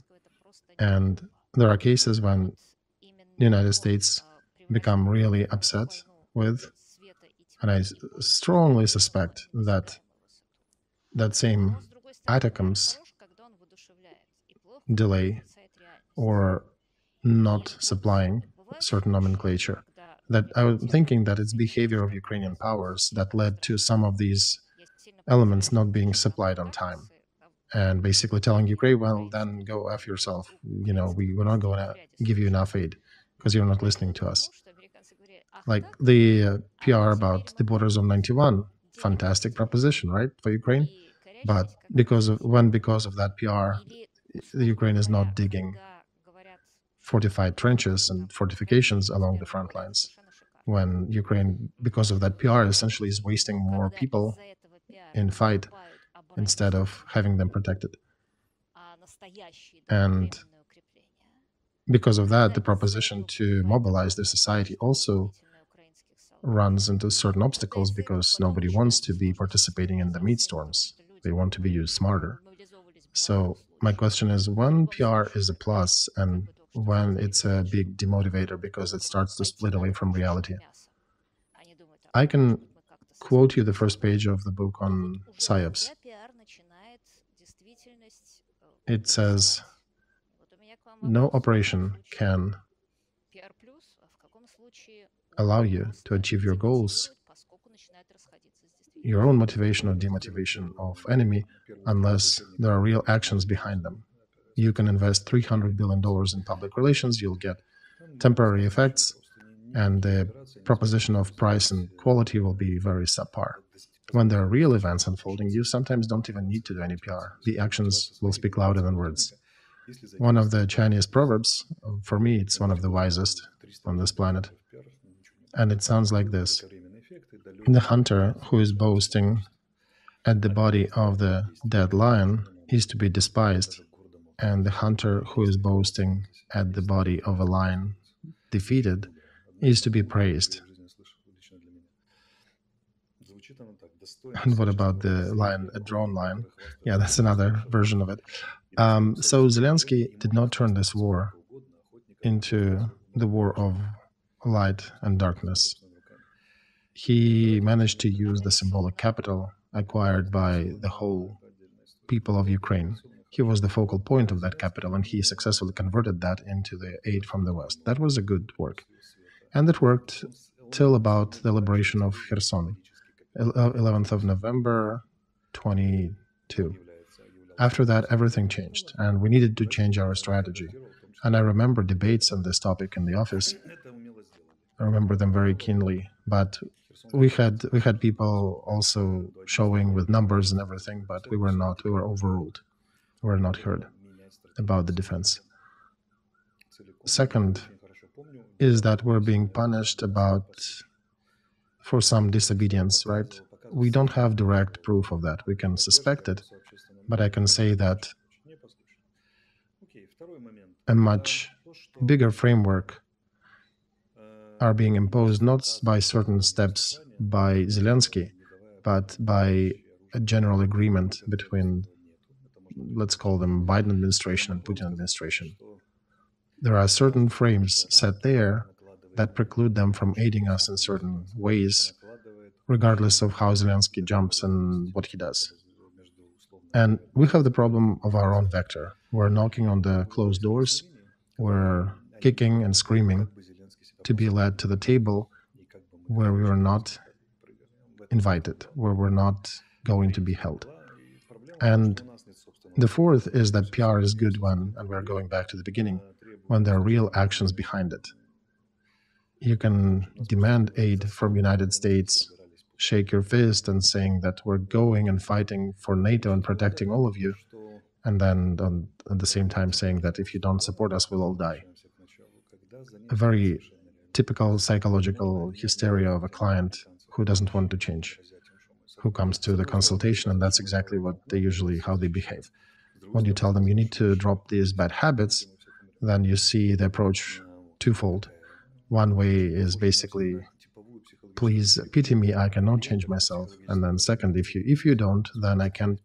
A: And there are cases when the United States become really upset with, and I strongly suspect that that same ATACMS delay or not supplying certain nomenclature. That I was thinking that it's behavior of Ukrainian powers that led to some of these elements not being supplied on time and basically telling Ukraine, well, then go F yourself. You know, we, we're not going to give you enough aid because you're not listening to us. Like the uh, PR about the border zone 91, fantastic proposition, right, for Ukraine? But because of when because of that PR, the Ukraine is not digging fortified trenches and fortifications along the front lines. When Ukraine, because of that PR, essentially is wasting more people in fight instead of having them protected. And because of that, the proposition to mobilize the society also runs into certain obstacles because nobody wants to be participating in the meat storms. They want to be used smarter. So my question is when PR is a plus and when it's a big demotivator because it starts to split away from reality. I can quote you the first page of the book on PSYOPs. It says, no operation can allow you to achieve your goals, your own motivation or demotivation of enemy, unless there are real actions behind them. You can invest $300 billion in public relations, you'll get temporary effects, and the proposition of price and quality will be very subpar. When there are real events unfolding, you sometimes don't even need to do any PR. The actions will speak louder than words. One of the Chinese proverbs, for me, it's one of the wisest on this planet. And it sounds like this The hunter who is boasting at the body of the dead lion is to be despised, and the hunter who is boasting at the body of a lion defeated is to be praised. And what about the line, a drone line? Yeah, that's another version of it. Um, so Zelensky did not turn this war into the war of light and darkness. He managed to use the symbolic capital acquired by the whole people of Ukraine. He was the focal point of that capital, and he successfully converted that into the aid from the West. That was a good work. And it worked till about the liberation of Kherson, 11th uh, of November 22. After that, everything changed, and we needed to change our strategy. And I remember debates on this topic in the office. I remember them very keenly. But we had we had people also showing with numbers and everything, but we were not. We were overruled. We were not heard about the defense. Second is that we're being punished about for some disobedience, right? We don't have direct proof of that. We can suspect it, but I can say that a much bigger framework are being imposed not by certain steps by Zelensky, but by a general agreement between, let's call them Biden administration and Putin administration. There are certain frames set there that preclude them from aiding us in certain ways, regardless of how Zelensky jumps and what he does. And we have the problem of our own vector. We're knocking on the closed doors, we're kicking and screaming to be led to the table where we were not invited, where we're not going to be held. And the fourth is that PR is good when, and we're going back to the beginning, when there are real actions behind it. You can demand aid from United States, shake your fist and saying that we're going and fighting for NATO and protecting all of you,
B: and then on, at the same time saying that if you don't support us, we'll all die. A very typical psychological hysteria of a client who doesn't want to change, who comes to the consultation, and that's exactly what they usually how they behave. When you tell them you need to drop these bad habits, then you see the approach twofold. One way is basically, please pity me, I cannot change myself. And then second, if you if you don't, then I can't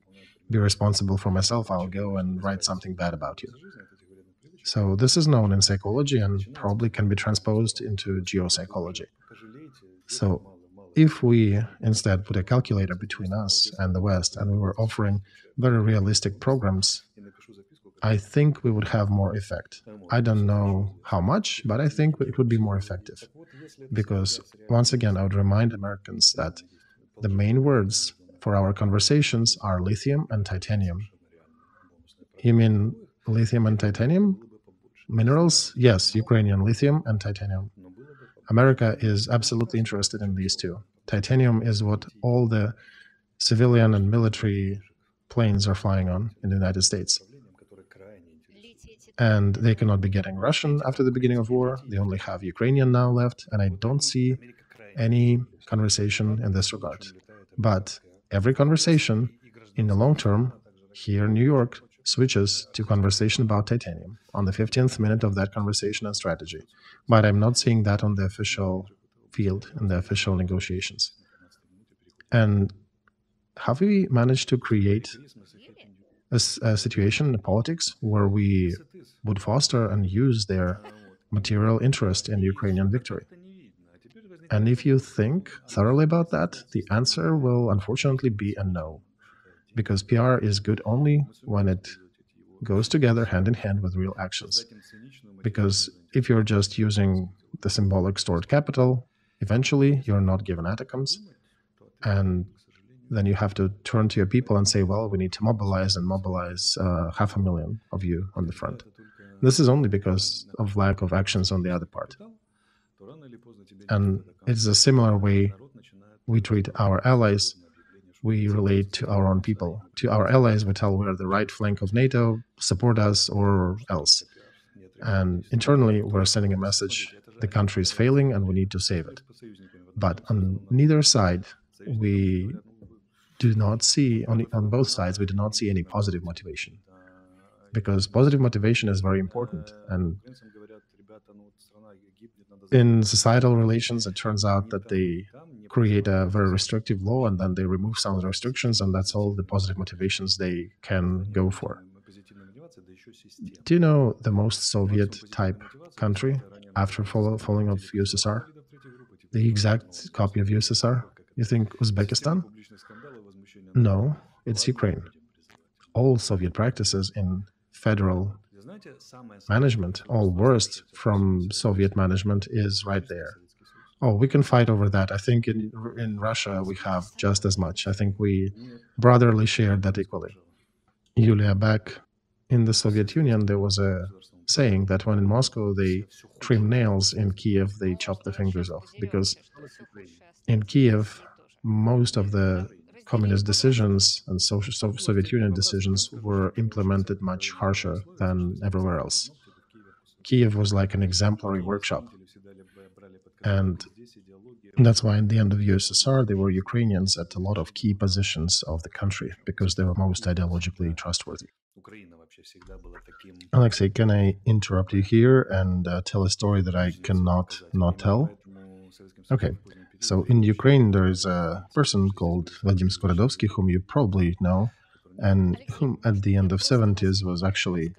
B: be responsible for myself. I'll go and write something bad about you. So this is known in psychology and probably can be transposed into geopsychology. So if we instead put a calculator between us and the West and we were offering very realistic programs, I think we would have more effect. I don't know how much, but I think it would be more effective. Because once again, I would remind Americans that the main words for our conversations are lithium and titanium. You mean lithium and titanium? Minerals? Yes, Ukrainian lithium and titanium. America is absolutely interested in these two. Titanium is what all the civilian and military planes are flying on in the United States. And they cannot be getting Russian after the beginning of war. They only have Ukrainian now left, and I don't see any conversation in this regard. But every conversation in the long term here in New York switches to conversation about titanium on the 15th minute of that conversation and strategy. But I'm not seeing that on the official field in the official negotiations. And have we managed to create a, a situation in politics where we would foster and use their material interest in Ukrainian victory? And if you think thoroughly about that, the answer will unfortunately be a no because PR is good only when it goes together hand in hand with real actions. Because if you're just using the symbolic stored capital, eventually you're not given ATACMS, and then you have to turn to your people and say, well, we need to mobilize and mobilize uh, half a million of you on the front. This is only because of lack of actions on the other part. And it's a similar way we treat our allies we relate to our own people. To our allies, we tell we're the right flank of NATO, support us or else. And internally, we're sending a message the country is failing and we need to save it. But on neither side, we do not see, on, on both sides, we do not see any positive motivation. Because positive motivation is very important. And in societal relations, it turns out that they create a very restrictive law and then they remove some of the restrictions and that's all the positive motivations they can go for. Do you know the most Soviet type country after follow, falling of USSR? The exact copy of USSR? You think Uzbekistan? No, it's Ukraine. All Soviet practices in federal management, all worst from Soviet management, is right there. Oh, we can fight over that. I think in in Russia we have just as much. I think we brotherly shared that equally. Yulia, back in the Soviet Union, there was a saying that when in Moscow they trim nails, in Kiev they chop the fingers off because in Kiev most of the communist decisions and Soviet Union decisions were implemented much harsher than everywhere else. Kiev was like an exemplary workshop and that's why in the end of the USSR, there were Ukrainians at a lot of key positions of the country because they were most ideologically trustworthy. Alexei, can I interrupt you here and uh, tell a story that I cannot not tell? Okay, so in Ukraine, there is a person called Vadim Skorodovsky, whom you probably know, and whom at the end of 70s was actually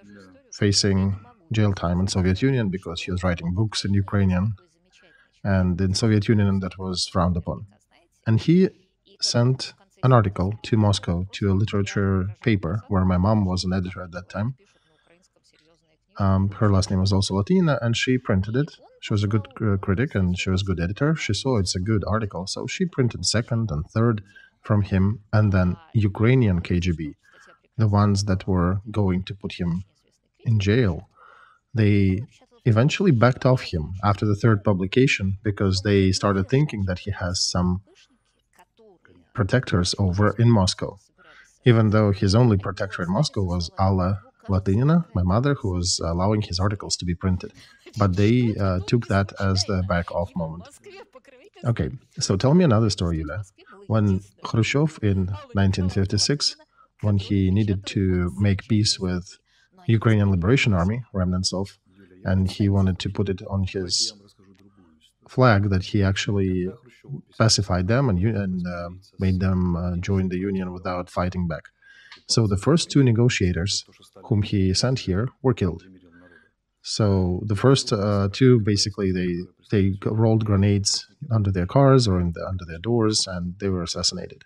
B: facing jail time in Soviet Union because he was writing books in Ukrainian and in Soviet Union that was frowned upon. And he sent an article to Moscow to a literature paper where my mom was an editor at that time. Um, her last name was also Latynina, and she printed it. She was a good uh, critic and she was a good editor. She saw it's a good article, so she printed second and third from him, and then Ukrainian KGB, the ones that were going to put him in jail. They eventually backed off him after the third publication because they started thinking that he has some protectors over in Moscow. even though his only protector in Moscow was Alla Latynina, my mother, who was allowing his articles to be printed. But they uh, took that as the back off moment. Okay, so tell me another story, Yulia. When Khrushchev in 1956, when he needed to make peace with Ukrainian Liberation Army, remnants of, and he wanted to put it on his flag that he actually pacified them and, and uh, made them uh, join the union without fighting back. So the first two negotiators whom he sent here were killed. So the first uh, two basically they they rolled grenades under their cars or the, under their doors and they were assassinated.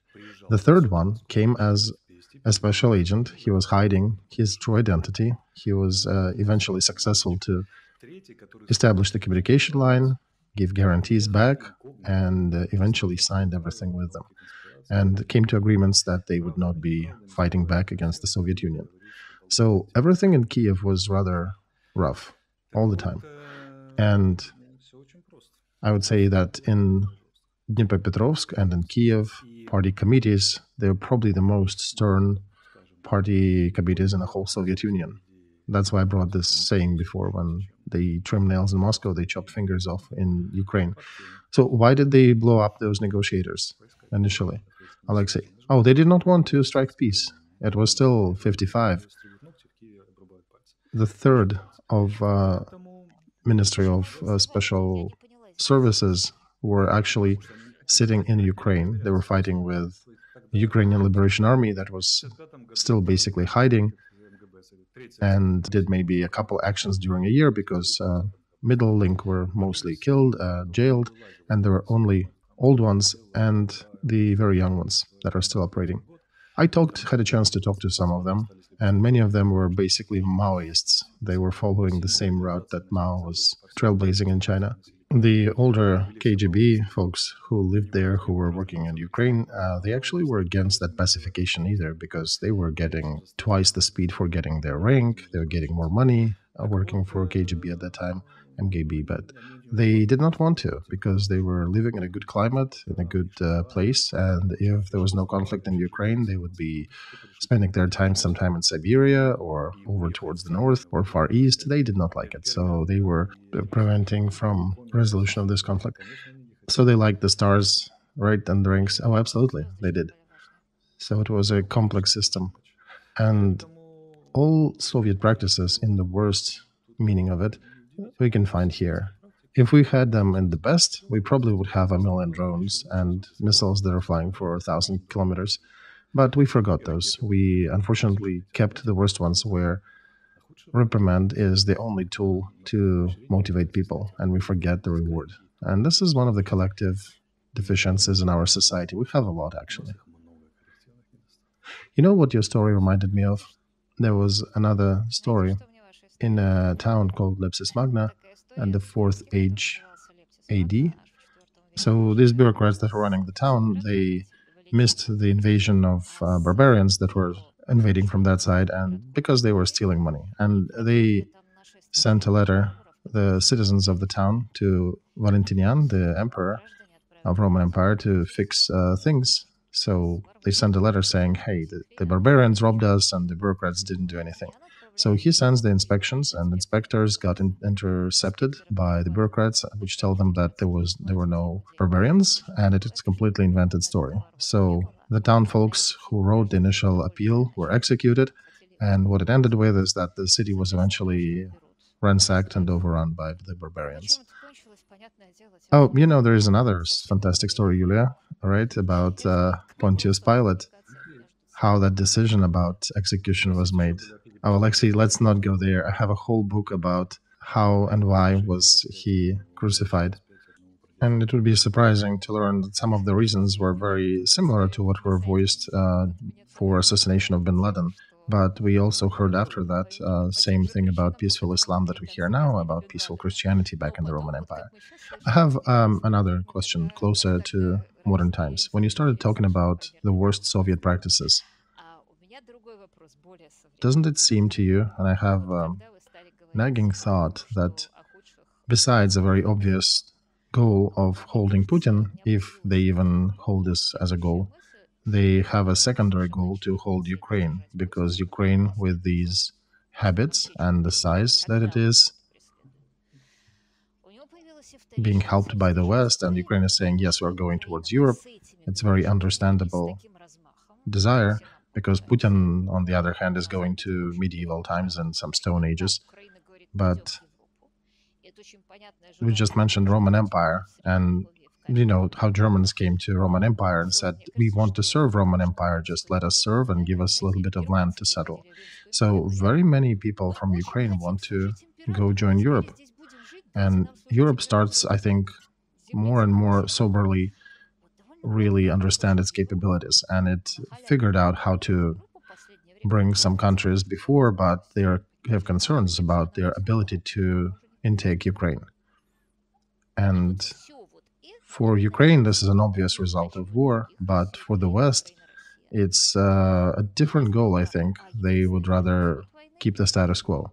B: The third one came as a special agent. He was hiding his true identity. He was uh, eventually successful to establish the communication line, give guarantees back, and uh, eventually signed everything with them and came to agreements that they would not be fighting back against the Soviet Union. So everything in Kiev was rather rough all the time. And I would say that in Dnipropetrovsk and in Kiev, party committees, they're probably the most stern party committees in the whole Soviet Union. That's why I brought this saying before when they trim nails in Moscow, they chop fingers off in Ukraine. So, why did they blow up those negotiators initially? Alexei. Oh, they did not want to strike peace. It was still 55. The third of uh, Ministry of uh, Special Services were actually sitting in Ukraine. They were fighting with the Ukrainian Liberation Army that was still basically hiding and did maybe a couple actions during a year because uh, middle link were mostly killed, uh, jailed, and there were only old ones and the very young ones that are still operating. I talked, had a chance to talk to some of them, and many of them were basically Maoists. They were following the same route that Mao was trailblazing in China. The older KGB folks who lived there, who were working in Ukraine, uh, they actually were against that pacification either because they were getting twice the speed for getting their rank, they were getting more money uh, working for KGB at that time. MKB, but they did not want to because they were living in a good climate, in a good uh, place. And if there was no conflict in Ukraine, they would be spending their time sometime in Siberia or over towards the north or far east. They did not like it. So they were preventing from resolution of this conflict. So they liked the stars, right? And the rings. Oh, absolutely. They did. So it was a complex system. And all Soviet practices, in the worst meaning of it, we can find here. If we had them in the best, we probably would have a million drones and missiles that are flying for a thousand kilometers. But we forgot those. We unfortunately kept the worst ones where reprimand is the only tool to motivate people, and we forget the reward. And this is one of the collective deficiencies in our society. We have a lot, actually. You know what your story reminded me of? There was another story in a town called Leptis Magna and the fourth age AD. So these bureaucrats that were running the town, they missed the invasion of uh, barbarians that were invading from that side, and because they were stealing money, and they sent a letter, the citizens of the town, to Valentinian, the emperor of Roman Empire, to fix uh, things. So they sent a letter saying, "Hey, the, the barbarians robbed us, and the bureaucrats didn't do anything." So he sends the inspections, and inspectors got in, intercepted by the bureaucrats, which tell them that there was there were no barbarians, and it's a completely invented story. So the town folks who wrote the initial appeal were executed, and what it ended with is that the city was eventually ransacked and overrun by the barbarians. Oh, you know, there is another fantastic story, Yulia, right, about uh, Pontius Pilate, how that decision about execution was made. Oh, Alexei, let's not go there. I have a whole book about how and why was he crucified. And it would be surprising to learn that some of the reasons were very similar to what were voiced uh, for assassination of bin Laden. But we also heard after that uh, same thing about peaceful Islam that we hear now about peaceful Christianity back in the Roman Empire. I have um, another question closer to modern times. When you started talking about the worst Soviet practices, doesn't it seem to you, and I have a um, nagging thought, that besides a very obvious goal of holding Putin, if they even hold this as a goal,
A: they have a secondary goal to hold Ukraine because Ukraine, with these habits and the size that it is, being helped by the West, and Ukraine is saying, yes, we're going towards Europe. It's very understandable desire because Putin, on the other hand, is going to medieval times and some Stone Ages. But we just mentioned Roman Empire, and you know how Germans came to Roman Empire and said, "We want to serve Roman Empire. Just let us serve and give us a little bit of land to settle." So very many people from Ukraine want to go join Europe, and Europe starts, I think, more and more soberly really understand its capabilities, and it figured out how to bring some countries before, but they have concerns about their ability to intake Ukraine. And for Ukraine, this is an obvious result of war, but for the West, it's uh, a different goal, I think. They would rather keep the status quo.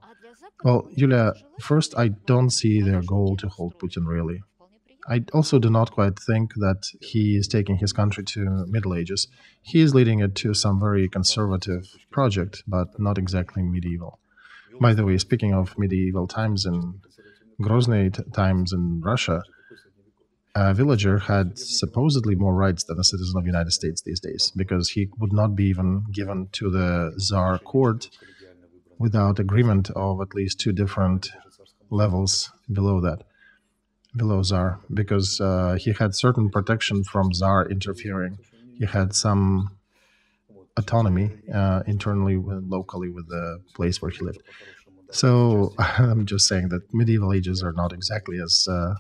A: Well, Yulia, first, I don't see their goal to hold Putin really. I also do not quite think that he is taking his country to Middle Ages. He is leading it to some very conservative project, but not exactly medieval. By the way, speaking of medieval times in Grozny times in Russia, a villager had supposedly more rights than a citizen of the United States these days because he would not be even given to the Tsar court without agreement of at least two different levels below that below Tsar because uh, he had certain protection from Tsar interfering. He had some autonomy uh, internally, locally, with the place where he lived. So I'm just saying that medieval ages are not exactly as uh,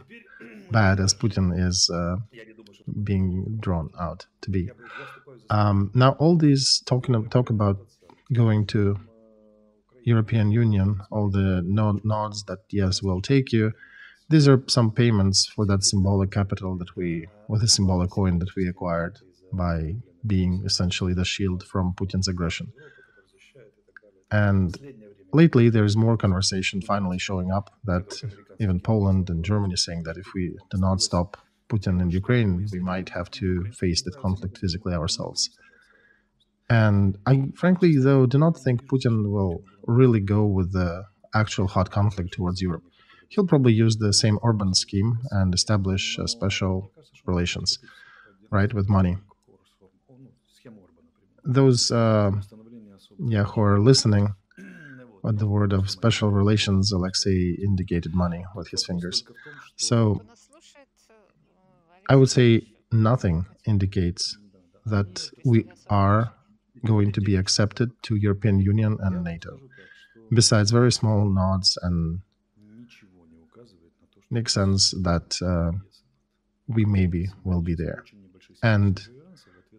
A: bad as Putin is uh, being drawn out to be. Um, now, all these talking talk about going to European Union, all the nods that yes will take you these are some payments for that symbolic capital that we, with a symbolic coin that we acquired by being essentially the shield from Putin's aggression. And lately, there's more conversation finally showing up that even Poland and Germany saying that if we do not stop Putin in Ukraine, we might have to face that conflict physically ourselves. And I frankly, though, do not think Putin will really go with the actual hot conflict towards Europe he'll probably use the same Orban scheme and establish uh, special relations, right, with money. Those, uh, yeah, who are listening at the word of special relations, Alexei indicated money with his fingers. So I would say nothing indicates that we are going to be accepted to European Union and NATO, besides very small nods and makes sense that uh, we maybe will be there. And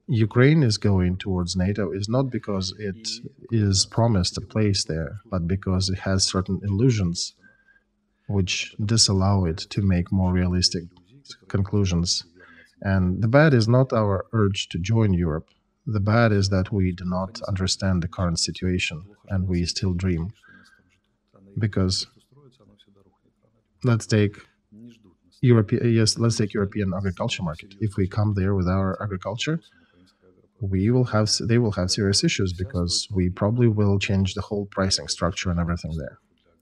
A: Ukraine is going towards NATO is not because it is promised a place there, but because it has certain illusions which disallow it to make more realistic conclusions. And the bad is not our urge to join Europe. The bad is that we do not understand the current situation and we still dream. Because let's take European yes, let's take European agriculture market. If we come there with our agriculture, we will have they will have serious issues because we probably will change the whole pricing structure and everything there.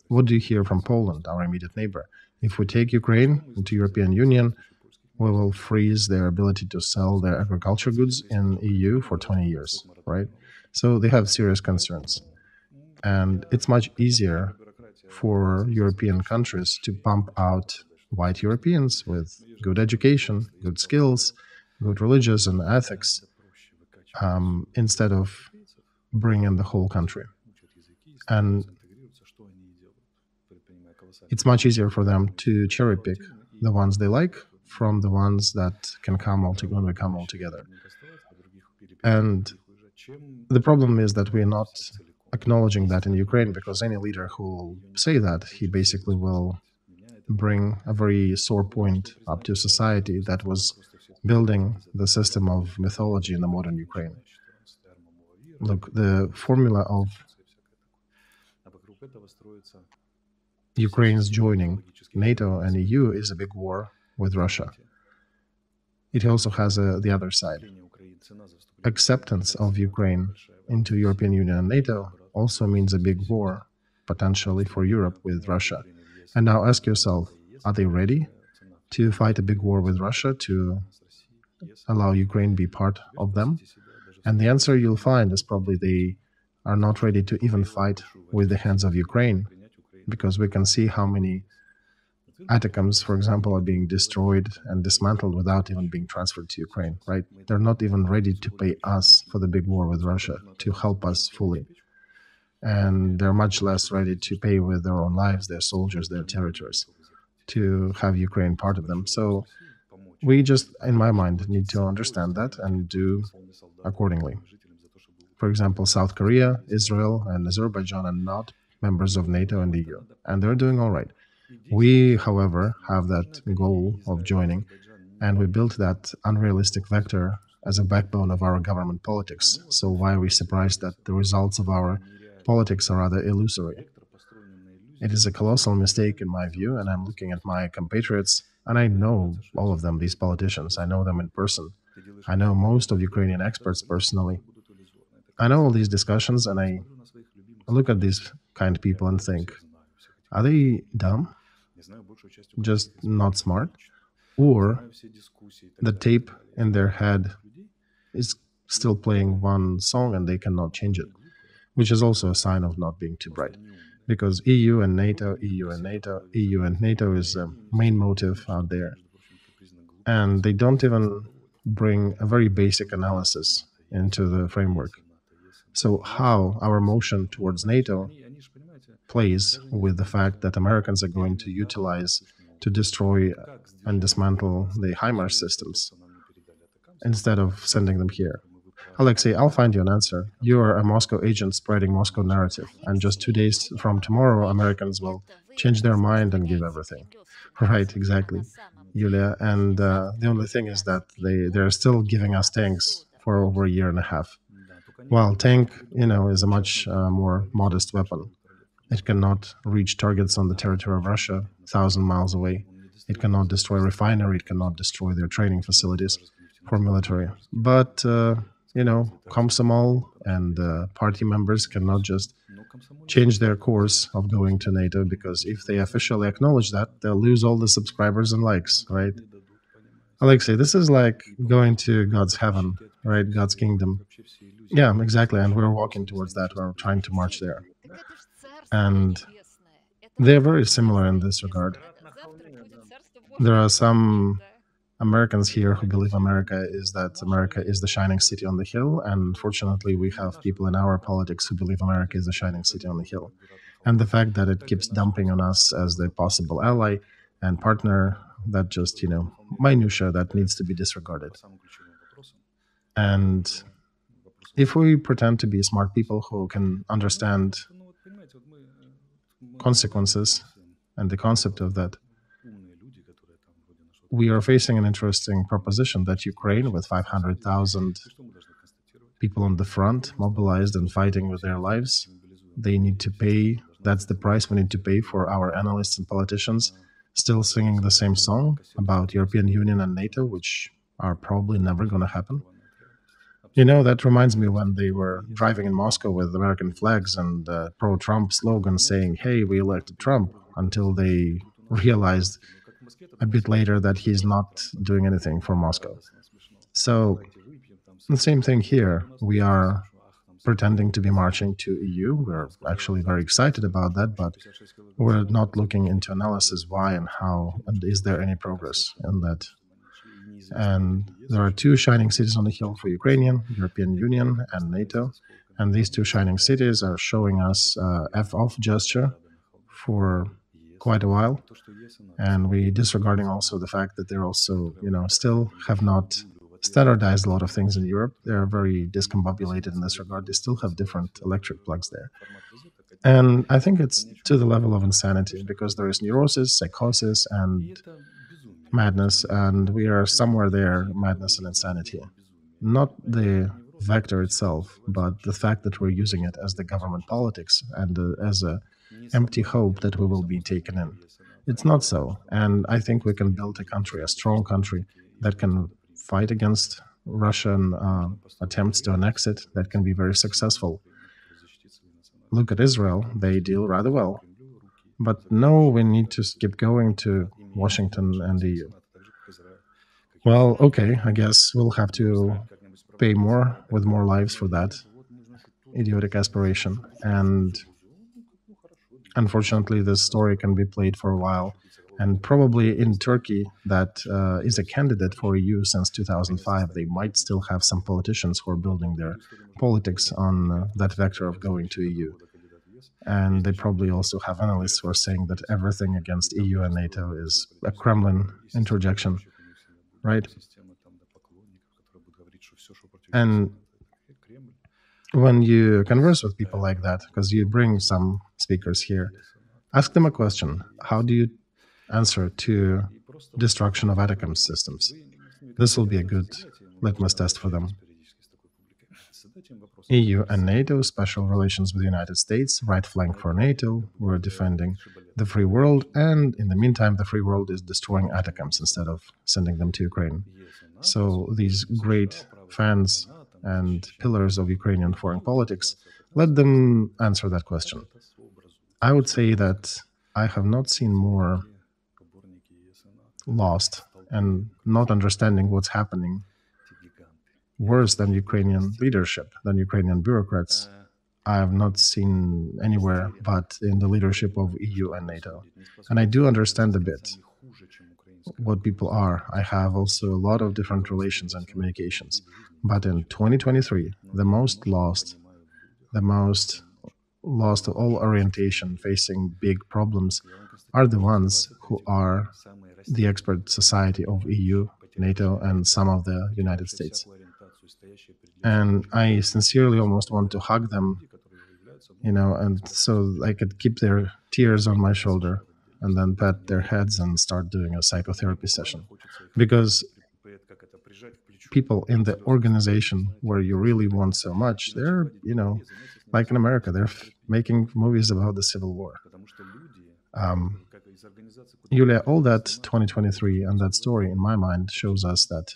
A: What do you hear from Poland, our immediate neighbor? If we take Ukraine into European Union, we will freeze their ability to sell their agriculture goods in EU for 20 years, right? So they have serious concerns. And it's much easier for European countries to pump out white Europeans with good education, good skills, good religious and ethics, um, instead of bringing the whole country. And it's much easier for them to cherry pick the ones they like from the ones that can come all when we come all together. And the problem is that we're not acknowledging that in Ukraine because any leader who will say that, he basically will bring a very sore point up to society that was building the system of mythology in the modern Ukraine. Look, the formula of Ukraine's joining NATO and EU is a big war with Russia.
B: it also has a, the other side. Acceptance of Ukraine into European Union and NATO also means a big war potentially for Europe with Russia. And now ask yourself, are they ready to fight a big war with Russia to allow Ukraine be part of them? And the answer you'll find is probably they are not ready to even fight with the hands of Ukraine because we can see how many ATACMS, for example, are being destroyed and dismantled without even being transferred to Ukraine, right? They're not even ready to pay us for the big war with Russia to help us fully. And they're much less ready to pay with their own lives, their soldiers, their territories, to have Ukraine part of them. So we just, in my mind, need to understand that and do accordingly. For example, South Korea, Israel, and Azerbaijan are not members of NATO and the EU, and they're doing all right. We, however, have that goal of joining, and we built that unrealistic vector as a backbone of our government politics. So why are we surprised that the results of our politics are rather illusory? It is a colossal mistake in my view, and I'm looking at my compatriots, and I know all of them, these politicians. I know them in person. I know most of Ukrainian experts personally. I know all these discussions, and I look at these kind people and think, are they dumb? just not smart, or the tape in their head is still playing one song and they cannot change it, which is also a sign of not being too bright. Because EU and NATO, EU and NATO, EU and NATO is the main motive out there. And they don't even bring a very basic analysis into the framework. So, how our motion towards NATO plays with the fact that Americans are going to utilize to destroy and dismantle the HIMARS systems instead of sending them here. Alexei, I'll find you an answer. You are a Moscow agent spreading Moscow narrative, and just two days from tomorrow, Americans will change their mind and give everything. Right, exactly, Yulia. And uh, the only thing is that they they're still giving us tanks for over a year and a half. While tank, you know, is a much uh, more modest weapon. It cannot reach targets on the territory of Russia, thousand miles away. It cannot destroy refinery. It cannot destroy their training facilities for military. But uh, you know, Komsomol and uh, party members cannot just change their course of going to NATO because if they officially acknowledge that, they'll lose all the subscribers and likes, right? Alexei, this is like going to God's heaven, right? God's kingdom. Yeah, exactly. And we're walking towards that. We're trying to march there and they're very similar in this regard. There are some Americans here who believe America is that America is the shining city on the hill, and fortunately, we have people in our politics who believe America is the shining city on the hill. And the fact that it keeps dumping on us as the possible ally and partner, that just, you know, minutia that needs to be disregarded. And if we pretend to be smart people who can understand consequences and the concept of that, we are facing an interesting proposition that Ukraine, with 500,000 people on the front, mobilized and fighting with their lives, they need to pay. That's the price we need to pay for our analysts and politicians still singing the same song about European Union and NATO, which are probably never going to happen. You know, that reminds me when they were driving in Moscow with American flags and uh, pro Trump slogans saying, hey, we elected Trump, until they realized a bit later that he's not doing anything for Moscow. So, the same thing here. We are pretending to be marching to EU. We're actually very excited about that, but we're not looking into analysis why and how, and is there any progress in that and there are two shining cities on the hill for Ukrainian, European Union, and NATO. And these two shining cities are showing us uh, F-off gesture for quite a while. And we disregarding also the fact that they're also, you know, still have not standardized a lot of things in Europe. They're very discombobulated in this regard. They still have different electric plugs there. And I think it's to the level of insanity because there is neurosis, psychosis, and madness, and we are somewhere there, madness and insanity. Not the vector itself, but the fact that we're using it as the government politics and uh, as a empty hope that we will be taken in. It's not so, and I think we can build a country, a strong country that can fight against Russian uh, attempts to annex it that can be very successful. Look at Israel, they deal rather well. But no, we need to keep going to Washington and the EU. Well, okay, I guess we'll have to pay more with more lives for that idiotic aspiration. And unfortunately, this story can be played for a while. And probably in Turkey, that uh, is a candidate for EU since 2005, they might still have some politicians who are building their politics on uh, that vector of going to EU. And they probably also have analysts who are saying that everything against EU and NATO is a Kremlin interjection, right? And when you converse with people like that, because you bring some speakers here, ask them a question. How do you answer to destruction of ATACMS systems? This will be a good litmus test for them. EU and NATO, special relations with the United States, right flank for NATO, we're defending the free world, and in the meantime, the free world is destroying ATACMS instead of sending them to Ukraine. So these great fans and pillars of Ukrainian foreign politics, let them answer that question. I would say that I have not seen more lost and not understanding what's happening worse than Ukrainian leadership, than Ukrainian bureaucrats. I have not seen anywhere but in the leadership of EU and NATO. And I do understand a bit what people are. I have also a lot of different relations and communications. But in 2023, the most lost, the most lost all orientation, facing big problems, are the ones who are the expert society of EU, NATO, and some of the United States. And I sincerely almost want to hug them, you know, and so I could keep their tears on my shoulder and then pat their heads and start doing a psychotherapy session. Because people in the organization where you really want so much, they're, you know, like in America, they're making movies about the Civil War. Um, Yulia, all that 2023 and that story in my mind shows us that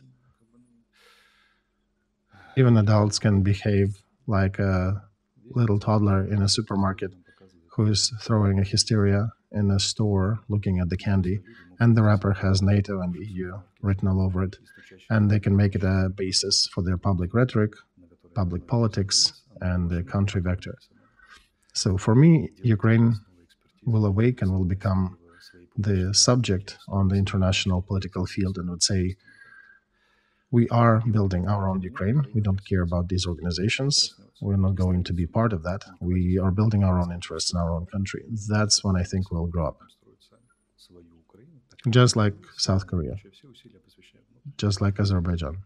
B: even adults can behave like a little toddler in a supermarket who's throwing a hysteria in a store looking at the candy, and the wrapper has NATO and EU written all over it, and they can make it a basis for their public rhetoric, public politics, and the country vector. So for me, Ukraine will awake and will become the subject on the international political field and would say, we are building our own Ukraine. We don't care about these organizations. We're not going to be part of that. We are building our own interests in our own country. That's when I think we'll grow up. Just like South Korea, just like Azerbaijan.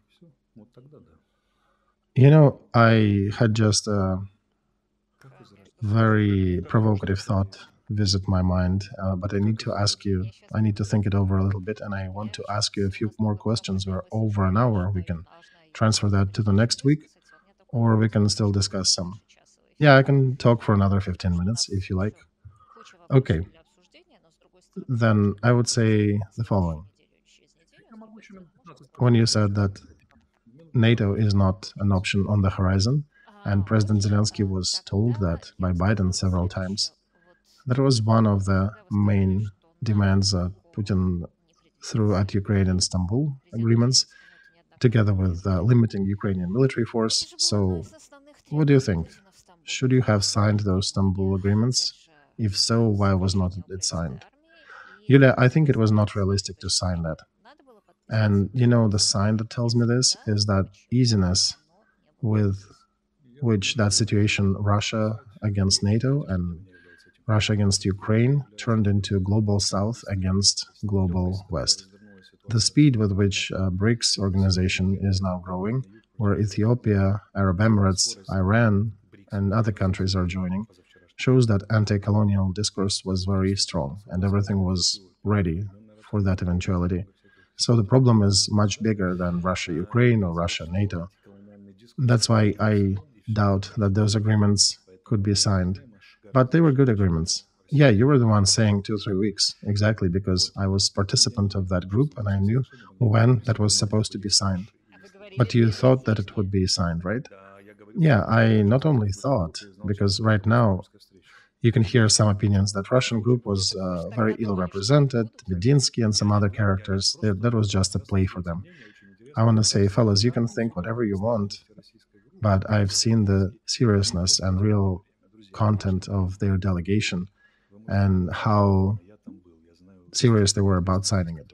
B: You know, I had just a very provocative thought visit my mind, uh, but I need to ask you, I need to think it over a little bit, and I want to ask you a few more questions. We're over an hour. We can transfer that to the next week, or we can still discuss some. Yeah, I can talk for another 15 minutes if you like. Okay. Then I would say the following. When you said that NATO is not an option on the horizon, and President Zelensky was told that by Biden several times, that was one of the main demands that Putin threw at Ukraine and Istanbul agreements, together with uh, limiting Ukrainian military force. So, what do you think? Should you have signed those Istanbul agreements? If so, why was not it signed? Yulia, I think it was not realistic to sign that. And you know, the sign that tells me this is that easiness with which that situation, Russia against NATO and Russia against Ukraine turned into global South against global West. The speed with which uh, BRICS organization is now growing, where Ethiopia, Arab Emirates, Iran, and other countries are joining, shows that anti-colonial discourse was very strong and everything was ready for that eventuality. So the problem is much bigger than Russia, Ukraine, or Russia, NATO. That's why I doubt that those agreements could be signed but they were good agreements.
A: Yeah, you were the one saying two or three weeks. Exactly, because I was participant of that group and I knew when that was supposed to be signed. But you thought that it would be signed, right? Yeah, I not only thought, because right now you can hear some opinions that Russian group was uh, very ill represented, Medinsky and some other characters. That, that was just a play for them. I want to say, fellas, you can think whatever you want, but I've seen the seriousness and real content of their delegation and how serious they were about signing it.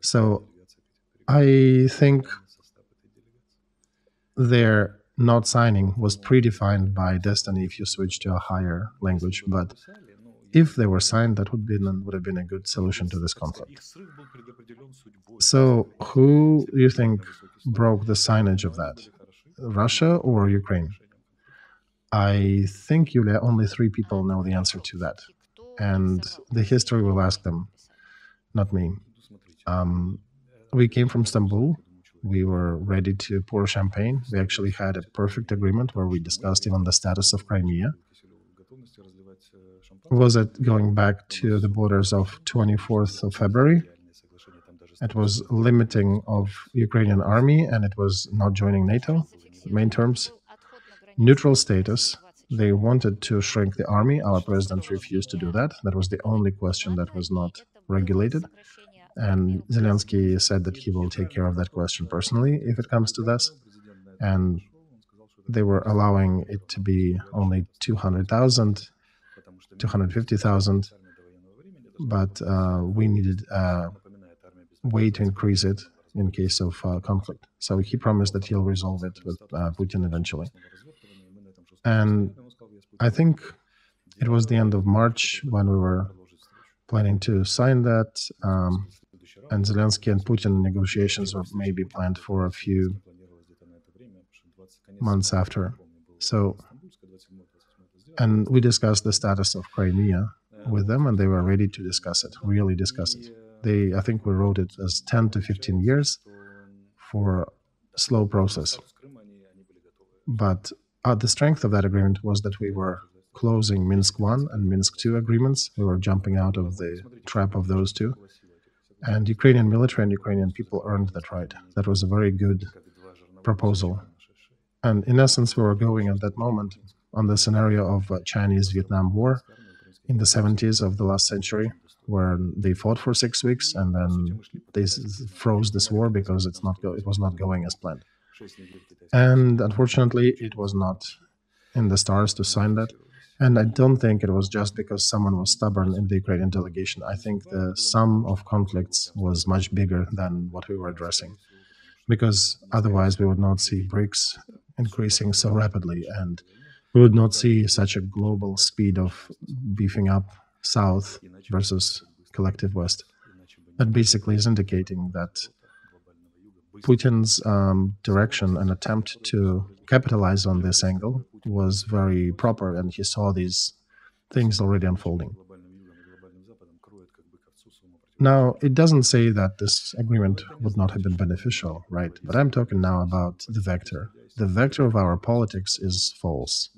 A: So I think their not signing was predefined by destiny if you switch to a higher language, but if they were signed, that would, be, would have been a good solution to this conflict. So, who do you think broke the signage of that? Russia or Ukraine? I think, Yulia, only three people know the answer to that. And the history will ask them, not me. Um, we came from Istanbul. We were ready to pour champagne. We actually had a perfect agreement where we discussed even the status of Crimea. Was it going back to the borders of 24th of February? It was limiting of Ukrainian army and it was not joining NATO, main terms. Neutral status, they wanted to shrink the army. Our president refused to do that. That was the only question that was not regulated. And Zelensky said that he will take care of that question personally if it comes to this. And they were allowing it to be only 200,000, 250,000. But uh, we needed a way to increase it in case of uh, conflict. So he promised that he'll resolve it with uh, Putin eventually. And I think it was the end of March when we were planning to sign that. Um, and Zelensky and Putin negotiations were maybe planned for a few months after. So, and we discussed the status of Crimea with them, and they were ready to discuss it, really discuss it. They, I think, we wrote it as 10 to 15 years for slow process. But uh, the strength of that agreement was that we were closing Minsk 1 and Minsk 2 agreements. We were jumping out of the trap of those two. And Ukrainian military and Ukrainian people earned that right. That was a very good proposal. And in essence, we were going at that moment on the scenario of Chinese Vietnam War in the 70s of the last century, where they fought for six weeks and then they froze this war because it's not it was not going as planned. And unfortunately, it was not in the stars to sign that. And I don't think it was just because someone was stubborn in the Ukrainian delegation. I think the sum of conflicts was much bigger than what we were addressing, because otherwise we would not see BRICS increasing so rapidly, and we would not see such a global speed of beefing up South versus collective West. That basically is indicating that Putin's um, direction and attempt to capitalize on this angle was very proper, and he saw these things already unfolding. Now, it doesn't say that this agreement would not have been beneficial, right? But I'm talking now about the vector. The vector of our politics is false,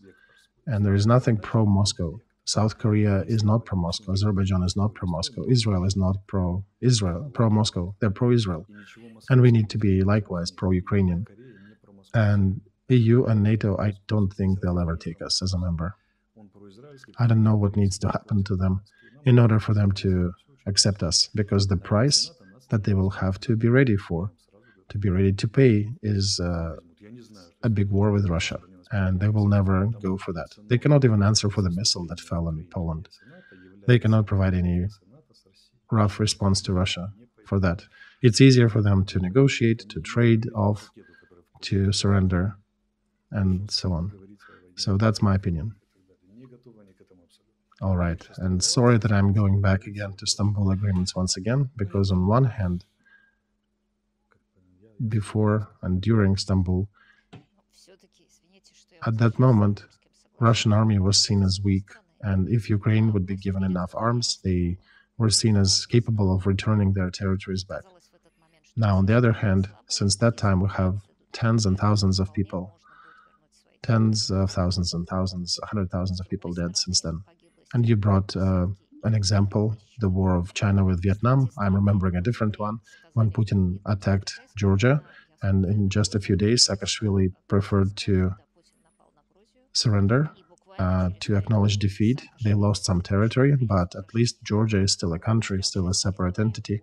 A: and there is nothing pro Moscow. South Korea is not pro Moscow. Azerbaijan is not pro Moscow. Israel is not pro Israel, pro Moscow. They're pro Israel. And we need to be likewise pro Ukrainian. And EU and NATO, I don't think they'll ever take us as a member. I don't know what needs to happen to them in order for them to accept us, because the price that they will have to be ready for, to be ready to pay, is uh, a big war with Russia, and they will never go for that. They cannot even answer for the missile that fell in Poland. They cannot provide any rough response to Russia for that. It's easier for them to negotiate, to trade off, to surrender and so on. So that's my opinion. All right. And sorry that I'm going back again to Istanbul agreements once again, because on one hand, before and during Istanbul, at that moment, Russian army was seen as weak, and if Ukraine would be given enough arms, they were seen as capable of returning their territories back. Now, on the other hand, since that time, we have tens and thousands of people tens of thousands and thousands, hundred thousands of people dead since then.
B: And you brought uh, an example, the war of China with Vietnam. I'm remembering a different one when Putin attacked Georgia. And in just a few days, Saakashvili preferred to surrender, uh, to acknowledge defeat. They lost some territory, but at least Georgia is still a country, still a separate entity.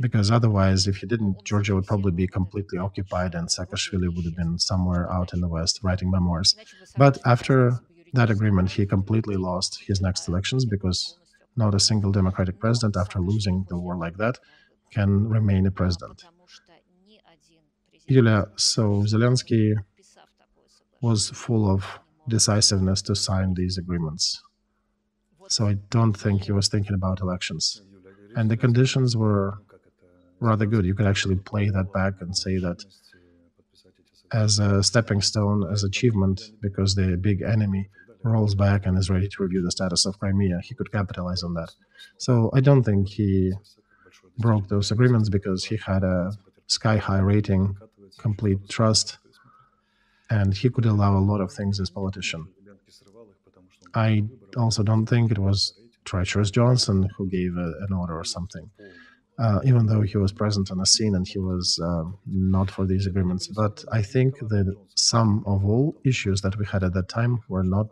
B: Because otherwise, if he didn't, Georgia would probably be completely occupied and Saakashvili would have been somewhere out in the West writing memoirs. But after that agreement, he completely lost his next elections because not a single Democratic president, after losing the war like that, can remain a president. Yulia, so Zelensky was full of decisiveness to sign these agreements. So I don't think he was thinking about elections. And the conditions were rather good. You could actually play that back and say that as a stepping stone, as achievement, because the big enemy rolls back and is ready to review the status of Crimea, he could capitalize on that. So I don't think he broke those agreements because he had a sky high rating, complete trust, and he could allow a lot of things as politician. I also don't think it was treacherous Johnson who gave a, an order or something uh, even though he was present on the scene and he was uh, not for these agreements. But I think that some of all issues that we had at that time were not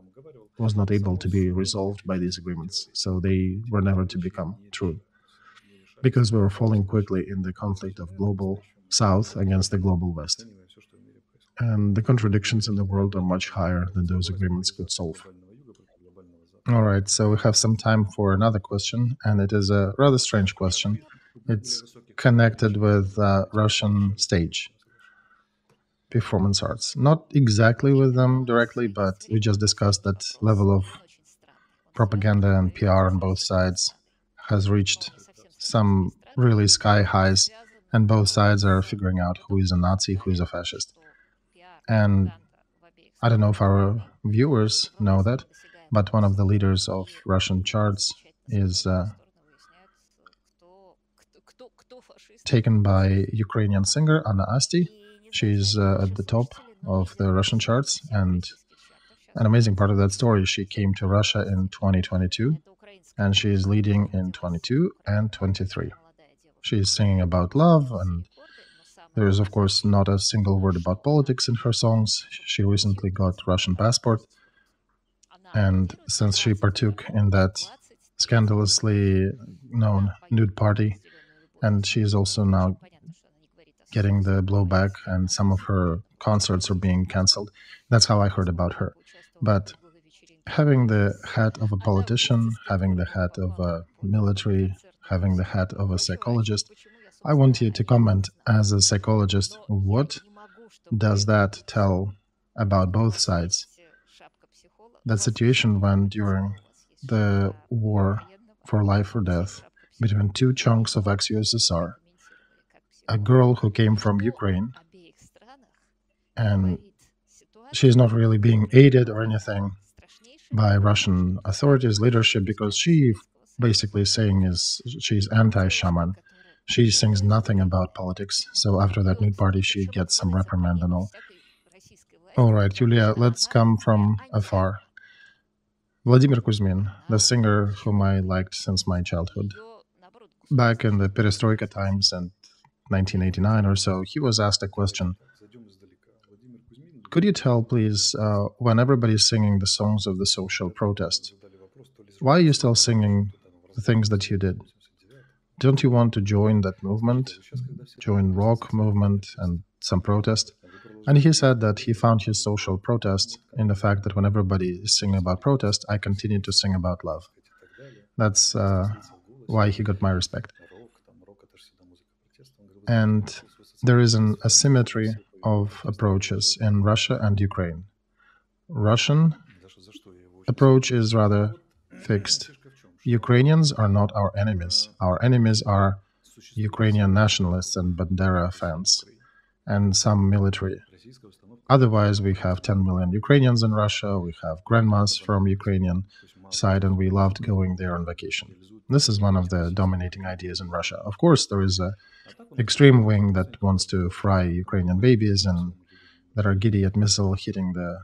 B: was not able to be resolved by these agreements, so they were never to become true, because we were falling quickly in the conflict of global South against the global West, and the contradictions in the world are much higher than those agreements could solve. All right, so we have some time for another question, and it is a rather strange question. It's connected with uh, Russian stage performance arts. Not exactly with them directly, but we just discussed that level of propaganda and PR on both sides has reached some really sky highs, and both sides are figuring out who is a Nazi, who is a fascist. And I don't know if our viewers know that, but one of the leaders of Russian charts is uh, taken by Ukrainian singer Anna Asti. She's uh, at the top of the Russian charts, and an amazing part of that story, she came to Russia in 2022, and she is leading in 22 and 23. She's singing about love, and there is, of course, not a single word about politics in her songs. She recently got Russian passport, and since she partook in that scandalously known nude party, and she is also now getting the blowback, and some of her concerts are being cancelled. That's how I heard about her. But having the hat of a politician, having the hat of a military, having the hat of a psychologist, I want you to comment as a psychologist what does that tell about both sides? That situation when during the war for life or death between two chunks of ex-USSR, a girl who came from Ukraine, and she's not really being aided or anything by Russian authorities, leadership, because she basically saying is she's anti-shaman. She sings nothing about politics. So after that nude party, she gets some reprimand and all. All right, Julia, let's come from afar. Vladimir Kuzmin, the singer whom I liked since my childhood back in the perestroika times and 1989 or so, he was asked a question. Could you tell, please, uh, when everybody's singing the songs of the social protest, why are you still singing the things that you did? Don't you want to join that movement, join rock movement and some protest? And he said that he found his social protest in the fact that when everybody is singing about protest, I continue to sing about love. That's uh, why he got my respect. And there is an asymmetry of approaches in Russia and Ukraine. Russian approach is rather fixed. Ukrainians are not our enemies. Our enemies are Ukrainian nationalists and Bandera fans and some military. Otherwise, we have 10 million Ukrainians in Russia, we have grandmas from Ukrainian side, and we loved going there on vacation. This is one of the dominating ideas in Russia. Of course, there is a extreme wing that wants to fry Ukrainian babies and that are giddy at missile hitting the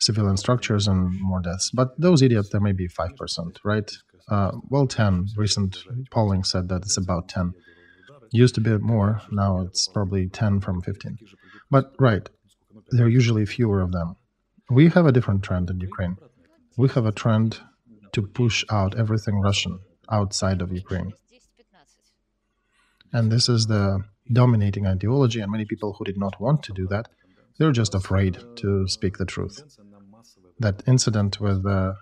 A: civilian structures and more deaths. But those idiots, there may be 5%, right? Uh, well, 10. Recent polling said that it's about 10. Used to be more, now it's probably 10 from 15. But, right, there are usually fewer of them. We have a different trend in Ukraine. We have a trend to push out everything Russian outside of Ukraine. And this is the dominating ideology, and many people who did not want to do that, they're just afraid to speak the truth. That incident with the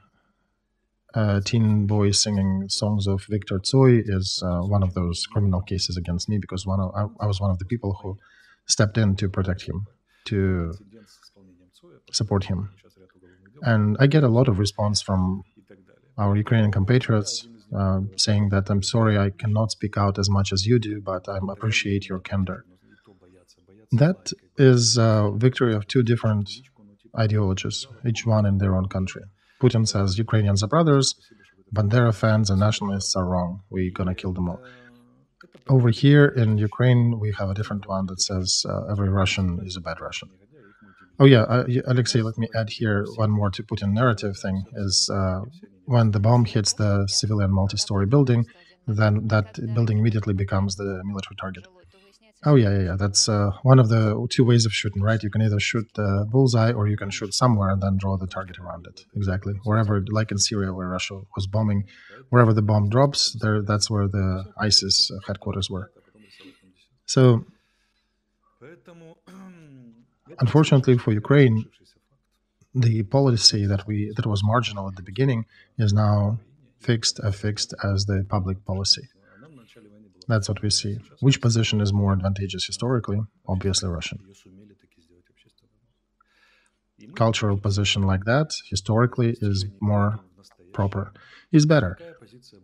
A: uh, teen boy singing songs of Viktor Tsoi is uh, one of those criminal cases against me because one of, I, I was one of the people who stepped in to protect him, to support him. And I get a lot of response from our Ukrainian compatriots uh, saying that I'm sorry I cannot speak out as much as you do, but I appreciate your candor. That is a victory of two different ideologies, each one in their own country. Putin says Ukrainians are brothers, Bandera fans and nationalists are wrong. We're gonna kill them all. Over here in Ukraine, we have a different one that says uh, every Russian is a bad Russian. Oh yeah, uh, Alexei, let me add here one more to Putin narrative thing is uh, when the bomb hits the civilian multi-story building, then that building immediately becomes the military target. Oh yeah, yeah, yeah. That's uh, one of the two ways of shooting, right? You can either shoot the bullseye or you can shoot somewhere and then draw the target around it. Exactly. Wherever, like in Syria, where Russia was bombing, wherever the bomb drops, there, that's where the ISIS headquarters were. So, unfortunately for Ukraine, the policy that we that was marginal at the beginning is now fixed, affixed as the public policy. That's what we see. Which position is more advantageous historically? Obviously, Russian. Cultural position like that, historically, is more proper, is better.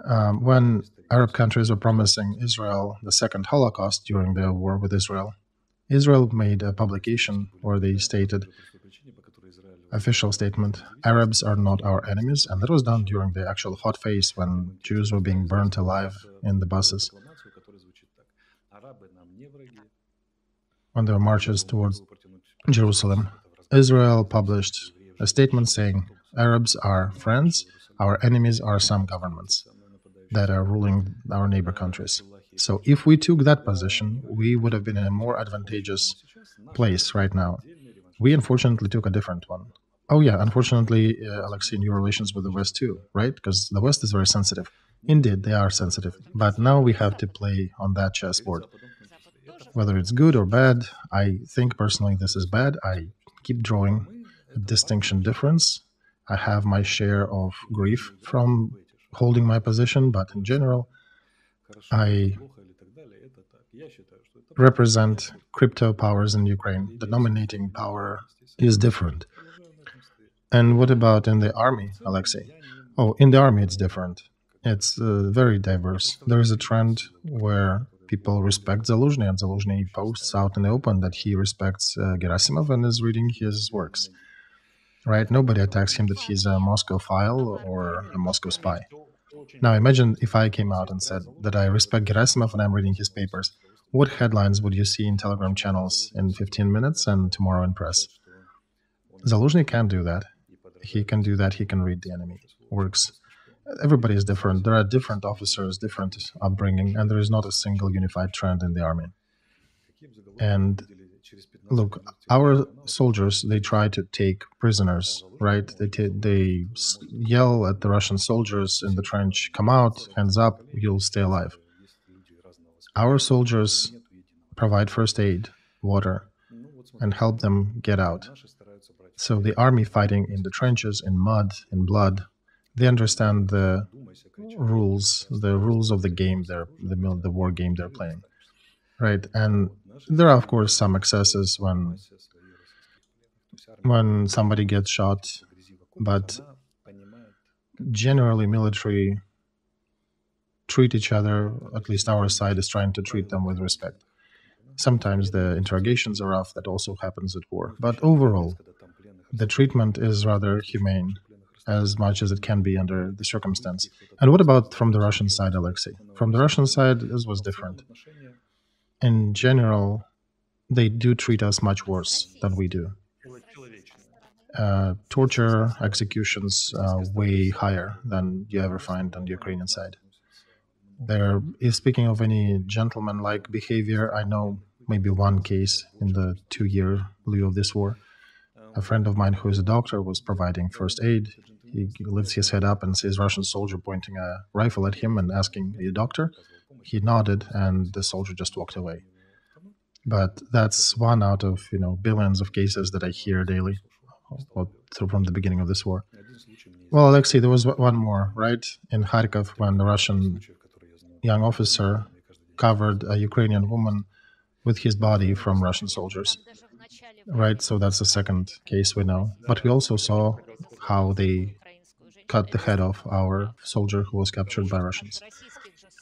A: Um, when Arab countries were promising Israel the second Holocaust during the war with Israel, Israel made a publication where they stated official statement Arabs are not our enemies, and that was done during the actual hot phase when Jews were being burnt alive in the buses. On their marches towards Jerusalem, Israel published a statement saying, Arabs are friends, our enemies are some governments that are ruling our neighbor countries. So if we took that position, we would have been in a more advantageous place right now. We unfortunately took a different one. Oh yeah, unfortunately, uh, Alexei, your relations with the West too, right? Because the West is very sensitive. Indeed, they are sensitive. But now we have to play on that chessboard whether it's good or bad. I think personally this is bad. I keep drawing a distinction difference. I have my share of grief from holding my position, but in general, I represent crypto powers in Ukraine. The nominating power is different. And what about in the army, Alexei? Oh, in the army, it's different. It's uh, very diverse. There is a trend where people respect Zaluzhny, and Zaluzhny posts out in the open that he respects uh, Gerasimov and is reading his works. Right? Nobody attacks him that he's a Moscow file or a Moscow spy. Now imagine if I came out and said that I respect Gerasimov and I'm reading his papers. What headlines would you see in Telegram channels in 15 minutes and tomorrow in press? Zaluzhny can't do that. He can do that. He can read the enemy works everybody is different. There are different officers, different upbringing, and there is not a single unified trend in the army. And look, our soldiers they try to take prisoners, right? They they yell at the Russian soldiers in the trench, "Come out, hands up, you'll stay alive." Our soldiers provide first aid, water, and help them get out. So the army fighting in the trenches, in mud, in blood, they understand the rules, the rules of the game they're the the war game they're playing, right? And there are of course some excesses when when somebody gets shot, but generally military treat each other. At least our side is trying to treat them with respect. Sometimes the interrogations are rough. That also happens at war, but overall, the treatment is rather humane as much as it can be under the circumstance. And what about from the Russian side, Alexei? From the Russian side, this was different. In general, they do treat us much worse than we do. uh, torture, executions uh, way higher than you ever find on the Ukrainian side. There is speaking of any gentleman-like behavior. I know maybe one case in the two-year lieu of this war. A friend of mine who is a doctor was providing first aid. He lifts his head up and sees Russian soldier pointing a rifle at him and asking, "Are you a doctor?" He nodded, and the soldier just walked away. But that's one out of you know billions of cases that I hear daily, from the beginning of this war. Well, Alexei, there was one more, right? In Kharkov, when the Russian young officer covered a Ukrainian woman with his body from Russian soldiers. Right, so that's the second case we know. But we also saw how they cut the head off our soldier who was captured by Russians.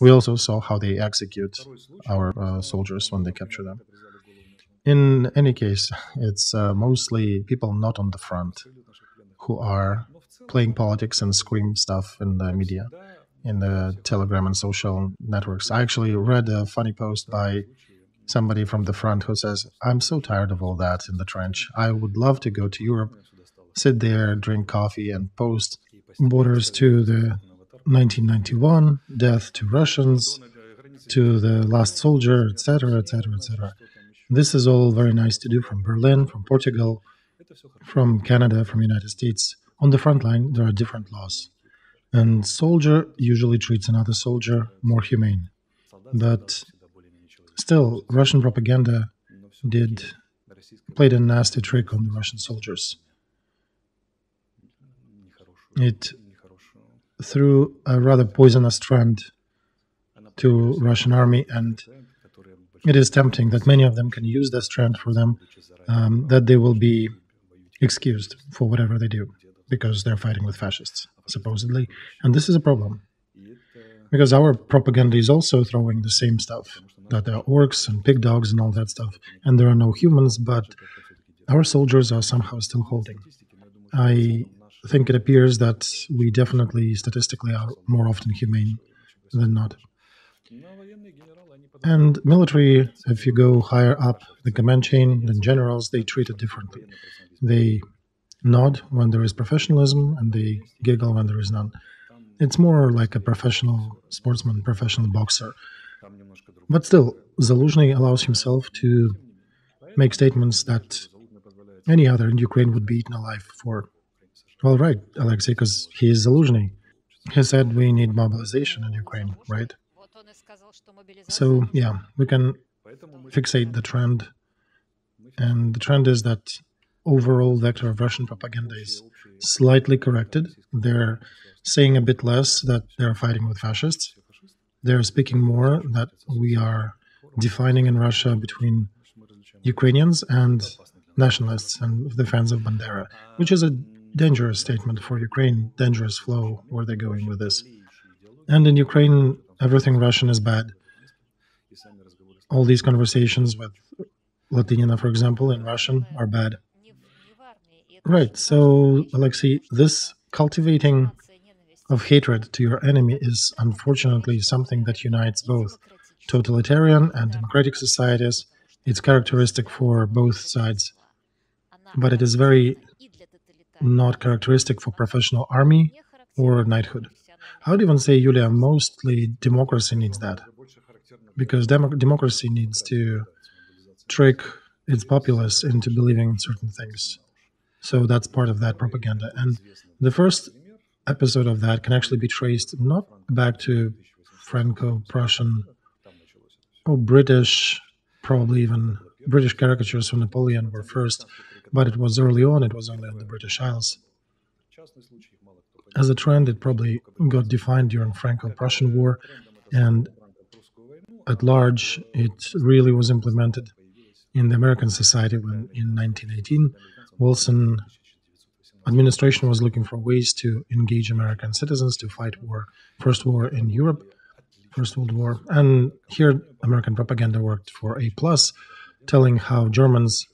A: We also saw how they execute our uh, soldiers when they capture them. In any case, it's uh, mostly people not on the front who are playing politics and scream stuff in the media, in the Telegram and social networks. I actually read a funny post by somebody from the front who says, I'm so tired of all that in the trench. I would love to go to Europe, sit there, drink coffee, and post borders to the 1991, death to Russians, to the last soldier, etc., etc., etc. This is all very nice to do from Berlin, from Portugal, from Canada, from United States. On the front line, there are different laws. And soldier usually treats another soldier more humane. But still, Russian propaganda did played a nasty trick on the Russian soldiers. It threw a rather poisonous trend to Russian army, and it is tempting that many of them can use this trend for them, um, that they will be excused for whatever they do because they're fighting with fascists, supposedly. And this is a problem because our propaganda is also throwing the same stuff that there are orcs and pig dogs and all that stuff, and there are no humans, but our soldiers are somehow still holding. I I think it appears that we definitely statistically are more often humane than not. And military, if you go higher up the command chain than generals, they treat it differently. They nod when there is professionalism and they giggle when there is none. It's more like a professional sportsman, professional boxer. But still, Zaluzhny allows himself to make statements that any other in Ukraine would be eaten alive for well, right, Alexei, because he is Zaluzhny. He said we need mobilization in Ukraine, right? So, yeah, we can fixate the trend. And the trend is that overall vector of Russian propaganda is slightly corrected. They're saying a bit less that they're fighting with fascists. They're speaking more that we are defining in Russia between Ukrainians and nationalists and the fans of Bandera, which is a dangerous statement for Ukraine, dangerous flow where they're going with this. And in Ukraine, everything Russian is bad. All these conversations with Latynina, for example, in Russian are bad. Right, so Alexei, this cultivating of hatred to your enemy is unfortunately something that unites both totalitarian and democratic societies. It's characteristic for both sides, but it is very not characteristic for professional army or knighthood. I would even say, Yulia, mostly democracy needs that. Because dem- democracy needs to trick its populace into believing certain things. So that's part of that propaganda. And the first episode of that can actually be traced not back to Franco Prussian or British, probably even British caricatures from Napoleon were first, but it was early on, it was only on the British Isles. As a trend, it probably got defined during Franco-Prussian War, and at large, it really was implemented in the American society when, in 1918, Wilson administration was looking for ways to engage American citizens to fight war, first war in Europe, First World War, and here American propaganda worked for A plus, telling how Germans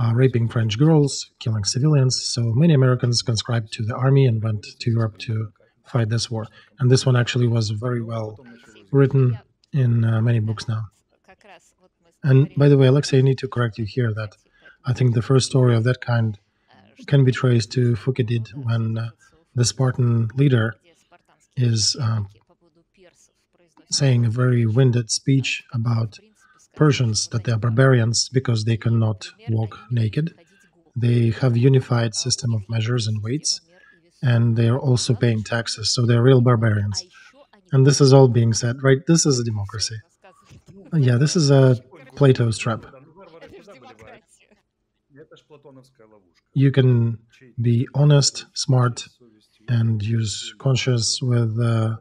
A: uh, raping French girls, killing civilians. So many Americans conscribed to the army and went to Europe to fight this war. And this one actually was very well written in uh, many books now. And by the way, Alexei, I need to correct you here that I think the first story of that kind can be traced to Thucydides when uh, the Spartan leader is uh, saying a very winded speech about Persians that they are barbarians because they cannot walk naked. They have unified system of measures and weights, and they are also paying taxes, so they're real barbarians. And this is all being said, right? This is a democracy. Yeah, this is a Plato's trap. You can be honest, smart, and use conscience with uh,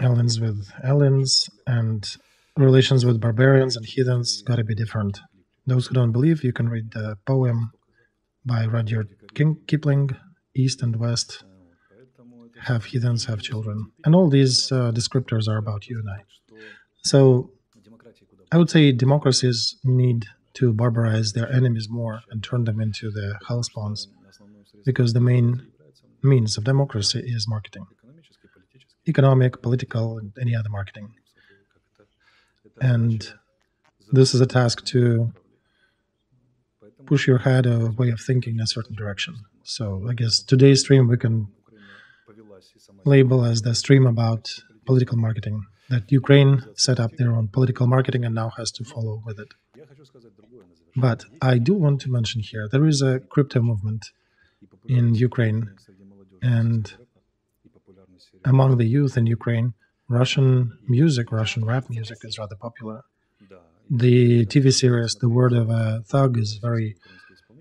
A: aliens with aliens, and relations with barbarians and heathens gotta be different. Those who don't believe, you can read the poem by Rudyard Kipling, East and West, have heathens, have children. And all these uh, descriptors are about you and I. So I would say democracies need to barbarize their enemies more and turn them into the hellspawns because the main means of democracy is marketing economic, political, and any other marketing. And this is a task to push your head a way of thinking in a certain direction. So I guess today's stream we can label as the stream about political marketing that Ukraine set up their own political marketing and now has to follow with it. But I do want to mention here there is a crypto movement in Ukraine, and among the youth in Ukraine, Russian music, Russian rap music is rather popular. The TV series The Word of a Thug is very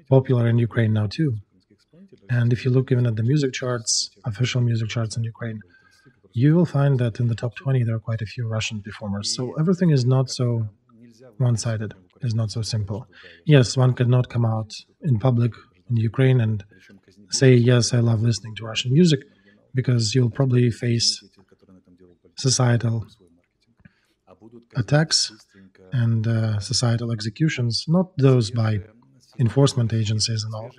A: popular in Ukraine now too. And if you look even at the music charts, official music charts in Ukraine, you will find that in the top 20 there are quite a few Russian performers. So everything is not so one-sided, is not so simple. Yes, one cannot come out in public in Ukraine and say, yes, I love listening to Russian music, because you'll probably face societal attacks and uh, societal executions, not those by enforcement agencies and all,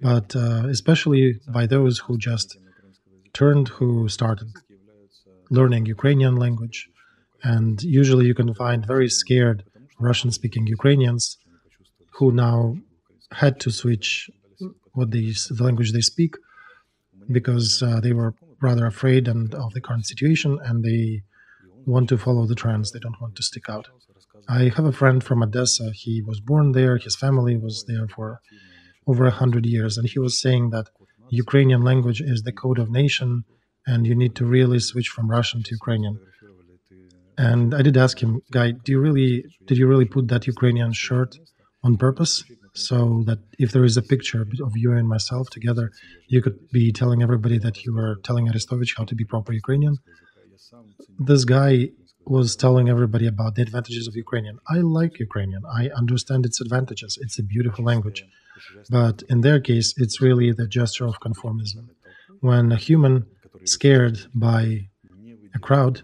A: but uh, especially by those who just turned, who started learning Ukrainian language. And usually you can find very scared Russian speaking Ukrainians who now had to switch what they, the language they speak because uh, they were rather afraid and of the current situation and they want to follow the trends. They don't want to stick out. I have a friend from Odessa. He was born there. His family was there for over a hundred years, and he was saying that Ukrainian language is the code of nation, and you need to really switch from Russian to Ukrainian. And I did ask him, guy, do you really did you really put that Ukrainian shirt on purpose so that if there is a picture of you and myself together, you could be telling everybody that you were telling Arestovich how to be proper Ukrainian? This guy was telling everybody about the advantages of Ukrainian. I like Ukrainian. I understand its advantages. It's a beautiful language. But in their case, it's really the gesture of conformism. When a human scared by a crowd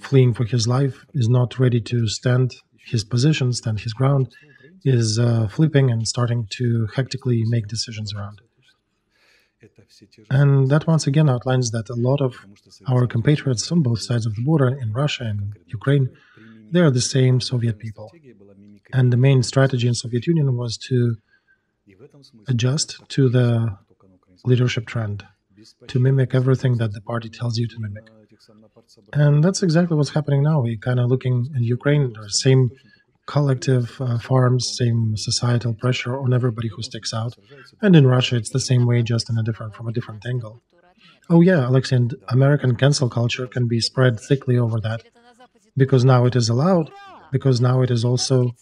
A: fleeing for his life is not ready to stand his position, stand his ground, is uh, flipping and starting to hectically make decisions around. It. And that once again outlines that a lot of our compatriots on both sides of the border, in Russia and Ukraine, they are the same Soviet people. And the main strategy in Soviet Union was to adjust to the leadership trend, to mimic everything that the party tells you to mimic. And that's exactly what's happening now. We're kind of looking in Ukraine, the same collective uh, farms, same societal pressure on everybody who sticks out. And in Russia, it's the same way, just in a different from a different angle. Oh yeah, Alexei, and American cancel culture can be spread thickly over that, because now it is allowed, because now it is also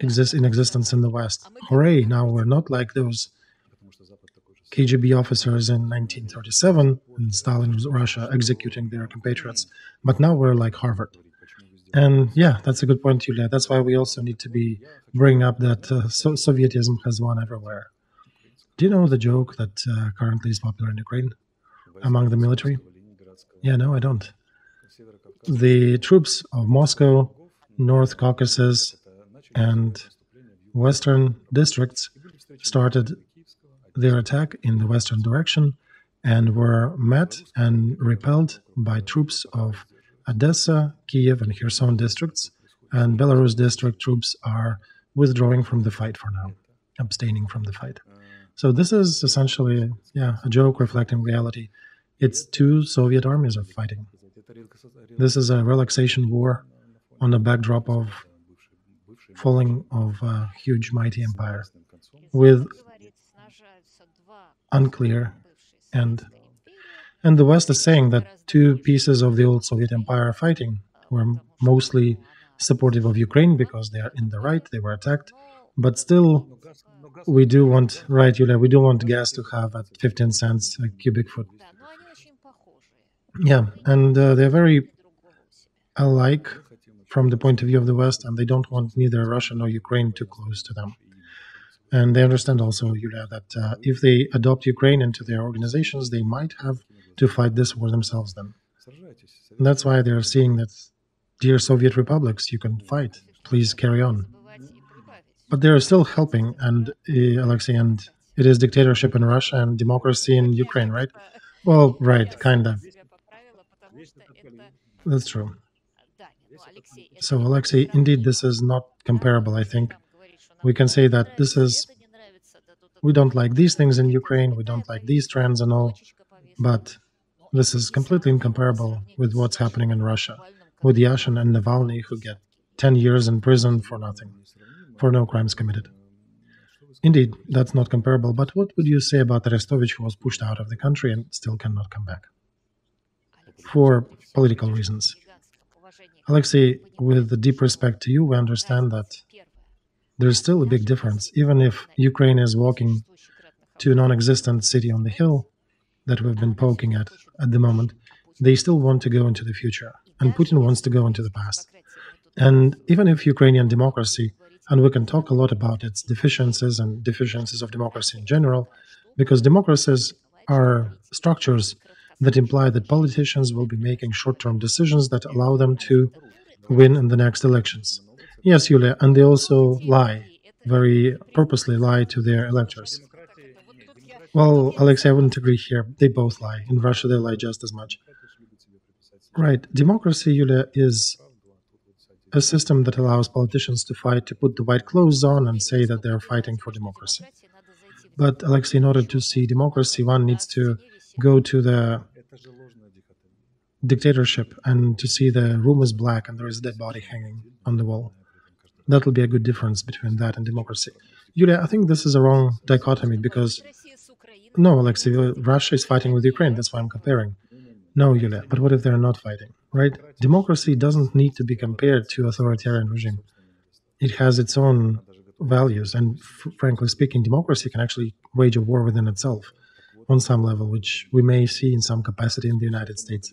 A: exists in existence in the West. Hooray! Now we're not like those KGB officers in 1937 in Stalin's Russia executing their compatriots, but now we're like Harvard. And yeah, that's a good point, Julia. That's why we also need to be bringing up that uh, so- Sovietism has won everywhere. Do you know the joke that uh, currently is popular in Ukraine among the military? Yeah, no, I don't. The troops of Moscow, North Caucasus, and Western districts started their attack in the western direction and were met and repelled by troops of Odessa, Kiev, and Kherson districts, and Belarus district troops are withdrawing from the fight for now, abstaining from the fight. So this is essentially, yeah, a joke reflecting reality. It's two Soviet armies are fighting. This is a relaxation war on the backdrop of falling of a huge, mighty empire with unclear end. And the West is saying that two pieces of the old Soviet empire are fighting, who are mostly supportive of Ukraine because they are in the right, they were attacked. But still, we do want, right, Yulia, we do want gas to have at 15 cents a cubic foot. Yeah, and uh, they're very alike from the point of view of the West, and they don't want neither Russia nor Ukraine too close to them. And they understand also, Yulia, that uh, if they adopt Ukraine into their organizations, they might have to fight this war themselves then. And that's why they're seeing that, dear Soviet republics, you can fight. Please carry on. But they're still helping, and uh, Alexei, and it is dictatorship in Russia and democracy in Ukraine, right? Well, right, kinda. That's true. So, Alexei, indeed, this is not comparable, I think. We can say that this is, we don't like these things in Ukraine, we don't like these trends and all, but this is completely incomparable with what's happening in Russia, with Yashin and Navalny, who get 10 years in prison for nothing, for no crimes committed. Indeed, that's not comparable, but what would you say about Arestovich, who was pushed out of the country and still cannot come back? For political reasons. Alexei, with the deep respect to you, we understand that there's still a big difference. Even if Ukraine is walking to a non existent city on the hill that we've been poking at at the moment, they still want to go into the future. And Putin wants to go into the past. And even if Ukrainian democracy, and we can talk a lot about its deficiencies and deficiencies of democracy in general, because democracies are structures that imply that politicians will be making short term decisions that allow them to win in the next elections. Yes, Yulia, and they also lie, very purposely lie to their electors. Well, Alexei, I wouldn't agree here. They both lie. In Russia, they lie just as much. Right. Democracy, Yulia, is a system that allows politicians to fight, to put the white clothes on and say that they're fighting for democracy. But, Alexei, in order to see democracy, one needs to go to the dictatorship and to see the room is black and there is a dead body hanging on the wall. That will be a good difference between that and democracy. Yulia, I think this is a wrong dichotomy because no, Alexei, Russia is fighting with Ukraine. That's why I'm comparing. No, Yulia, but what if they're not fighting, right? Democracy doesn't need to be compared to authoritarian regime. It has its own values, and frankly speaking, democracy can actually wage a war within itself on some level, which we may see in some capacity in the United States.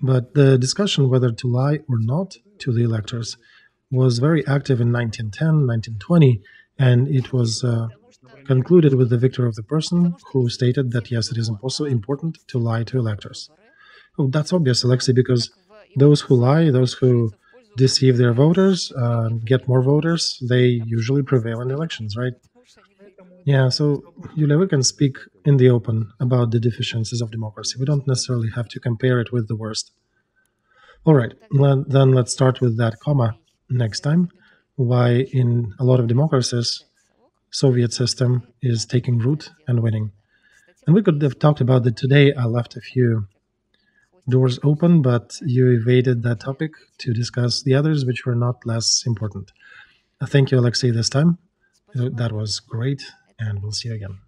A: But the discussion whether to lie or not to the electors was very active in 1910, 1920, and it was uh, concluded with the victory of the person who stated that yes, it is also important to lie to electors. That's obvious, Alexei, because those who lie, those who deceive their voters, uh, get more voters, they usually prevail in elections, right? Yeah, so Yulia, we can speak in the open about the deficiencies of democracy. We don't necessarily have to compare it with the worst. All right, then let's start with that comma next time. Why in a lot of democracies, Soviet system is taking root and winning. And we could have talked about it today. I left a few doors open, but you evaded that topic to discuss the others, which were not less important. Thank you, Alexei, this time. That was great and we'll see you again.